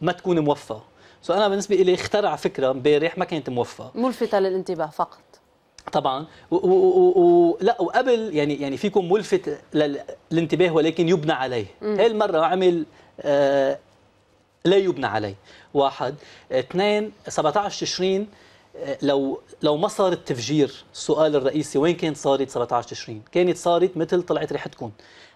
ما تكون موفقه سو أنا بالنسبة لي اخترع فكرة امبارح ما كانت موفقه ملفتة للانتباه فقط. طبعا. و و و و لا وقبل يعني يعني فيكم ملفت للانتباه ولكن يبنى عليه. هاي المرة عمل آه لا يبنى عليه. واحد. اثنين 17 تشرين آه، لو لو ما صار التفجير السؤال الرئيسي وين كانت صارت 17 تشرين؟ كانت صارت مثل طلعت ريحتكم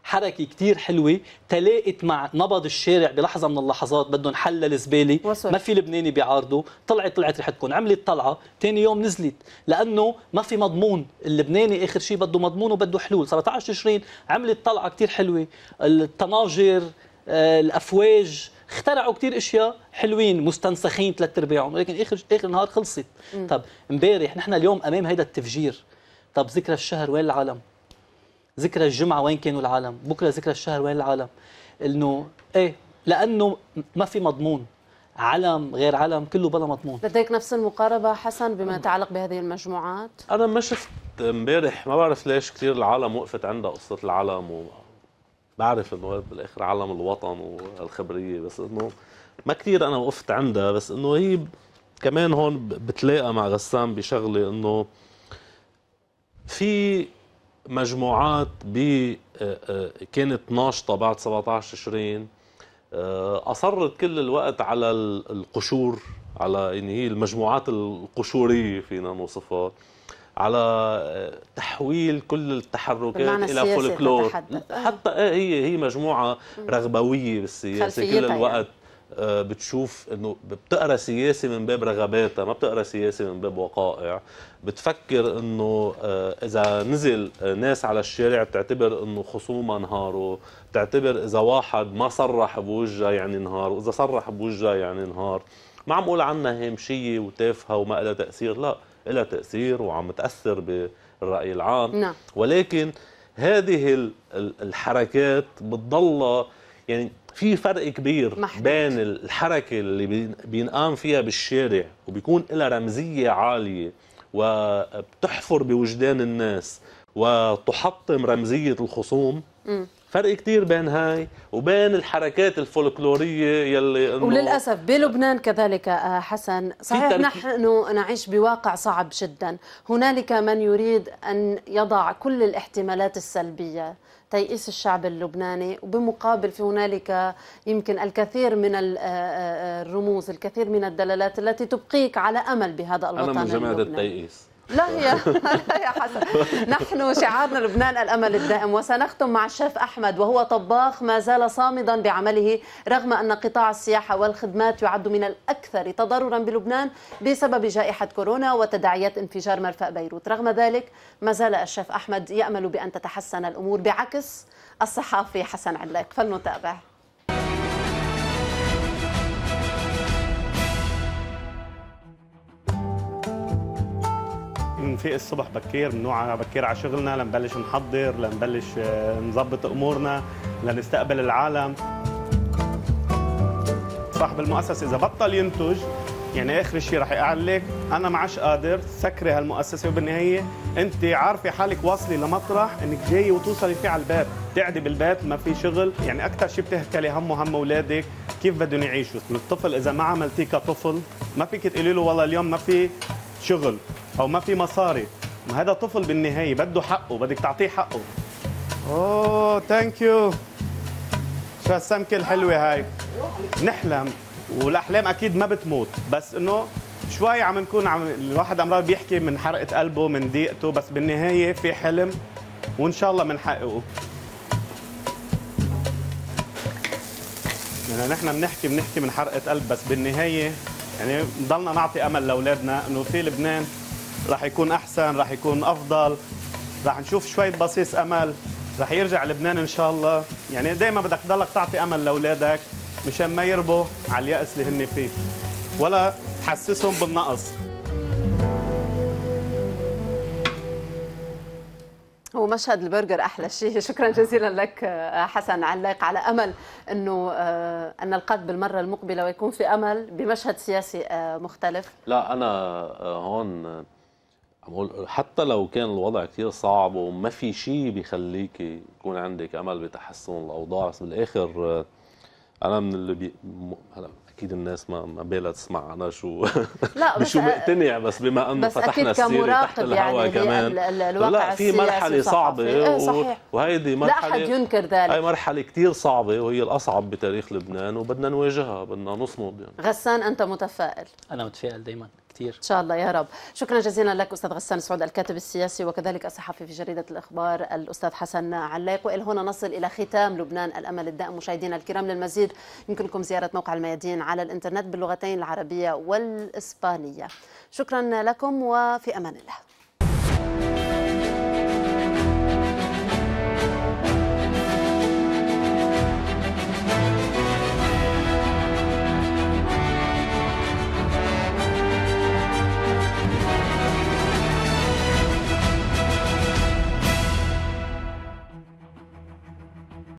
حركة كتير حلوة تلاقت مع نبض الشارع بلحظة من اللحظات بدهم حل للزباله وصل. ما في لبناني بيعارضه طلعت طلعت ريحتكم عملت طلعة ثاني يوم نزلت لأنه ما في مضمون. اللبناني آخر شيء بده مضمون وبده حلول. 17 تشرين عملت طلعة كتير حلوة. الطناجر آه، الأفواج اخترعوا كتير أشياء حلوين مستنسخين ثلاث أرباعهم. ولكن اخر آخر النهار خلصت. طب امبارح نحن اليوم أمام هيدا التفجير. طب ذكرى الشهر وين العالم؟ ذكرى الجمعة وين كانوا العالم؟ بكرة ذكرى الشهر وين العالم؟ إنه إيه لأنه ما في مضمون. علم غير علم كله بلا مضمون. لديك نفس المقاربة حسن بما يتعلق بهذه المجموعات؟ أنا ما شفت امبارح ما بعرف ليش كثير العالم وقفت عندها قصة العلم و بعرف إنه بالآخر علم الوطن والخبرية بس إنه ما كثير أنا وقفت عندها بس إنه هي كمان هون بتلاقى مع غسان بشغلة إنه في مجموعات ب آه، آه، كانت ناشطه بعد 17 تشرين آه، أصرت كل الوقت على ال- القشور على يعني هي المجموعات القشورية فينا نوصفها. على تحويل كل التحركات إلى فولكلور. آه. حتى هي هي مجموعة رغبوية بالسياسة. كل يعني. الوقت آه، بتشوف إنه بتقرأ سياسي من باب رغباتها ما بتقرأ سياسي من باب وقائع. بتفكر إنه آه، إذا نزل ناس على الشارع بتعتبر إنه خصومها انهاروا بتعتبر إذا واحد ما صرح بوجهها يعني انهار وإذا صرح بوجهها يعني انهار ما عم أقول عنها هامشية وتافهة وما لها تأثير لا. لها تأثير وعم تأثر بالرأي العام نعم. ولكن هذه ال- ال- الحركات بتضلها يعني في فرق كبير محدود. بين الحركة اللي بين- بينقام فيها بالشارع وبيكون لها رمزية عالية وبتحفر بوجدان الناس وتحطم رمزية الخصوم فرق كتير بين هاي وبين الحركات الفولكلورية يلي إنه وللأسف بلبنان كذلك آه، حسن. صحيح نحن نعيش بواقع صعب جدا. هنالك من يريد أن يضع كل الاحتمالات السلبية تيئيس الشعب اللبناني وبمقابل في هنالك يمكن الكثير من آه، آه، الرموز الكثير من الدلالات التي تبقيك على أمل بهذا الوطن أنا من اللبناني. التيئيس. لا يا لا يا حسن. نحن شعارنا لبنان الأمل الدائم وسنختم مع الشيف أحمد وهو طباخ ما زال صامدا بعمله رغم أن قطاع السياحة والخدمات يعد من الأكثر تضررا بلبنان بسبب جائحة كورونا وتداعيات انفجار مرفأ بيروت. رغم ذلك ما زال الشيف أحمد يأمل بأن تتحسن الأمور بعكس الصحافي حسن علاق فلنتابع. بنفيق الصبح بكير بنوعى بكير على شغلنا لنبلش نحضر لنبلش آه، نظبط أمورنا لنستقبل العالم. صاحب المؤسسة إذا بطل ينتج يعني آخر شيء رح يقعد لك أنا ما عادش قادر سكري هالمؤسسة. وبالنهاية أنت عارفة حالك واصلة لمطرح إنك جاي وتوصلي فيه على الباب. تقعدي بالبيت ما في شغل. يعني أكثر شيء بتهكلي همه هم أولادك كيف بدهم يعيشوا؟ الطفل إذا ما عملتيه كطفل ما فيك تقولي له والله اليوم ما في شغل. أو ما في مصاري. ما هذا طفل بالنهاية بده حقه بدك تعطيه حقه. oh thank you شو هالسمكة الحلوة هاي؟ نحلم والأحلام أكيد ما بتموت. بس إنه شوي عم نكون عم الواحد امرار بيحكي من حرقة قلبه من ضيقته بس بالنهاية في حلم وإن شاء الله بنحققه يعني نحن بنحكي بنحكي من حرقة قلب بس بالنهاية يعني ضلنا نعطي أمل لأولادنا إنه في لبنان رح يكون أحسن رح يكون أفضل. رح نشوف شوية بصيص أمل. رح يرجع لبنان إن شاء الله. يعني دائما بدك تضلك تعطي أمل لأولادك مشان ما يربوا على اليأس اللي هن فيه. ولا تحسسهم بالنقص. هو مشهد البرجر أحلى شيء. شكرا جزيلا لك آه، حسن علاق على أمل إنه آه، أن نلقاك بالمرة المقبلة ويكون في أمل بمشهد سياسي آه، مختلف. لا أنا هون حتى لو كان الوضع كثير صعب وما في شيء بيخليك يكون عندك أمل بتحسن الأوضاع بس بالآخر آه، أنا من اللي بي... هلا أكيد الناس ما ما بالها تسمع أنا شو لا بس بشو مقتنع بس بما أنه بس فتحنا السيرة تحت كمراقب الهواء يعني كمان. ال- ال- الواقع لا في مرحلة صعبة. إيه، صحيح. وهيدي لا مرحلة أحد ينكر ذلك. مرحلة كثير صعبة وهي الأصعب بتاريخ لبنان وبدنا نواجهها بدنا نصمد يعني. غسان أنت متفائل؟ أنا متفائل دائما كثير إن شاء الله يا رب. شكرا جزيلا لك أستاذ غسان سعود الكاتب السياسي وكذلك الصحفي في جريدة الأخبار الأستاذ حسن علاق وإلى هنا نصل إلى ختام لبنان الأمل الدائم مشاهدينا الكرام للمزيد يمكنكم زيارة موقع الميادين على الإنترنت باللغتين العربية والإسبانية. شكرا لكم وفي أمان الله.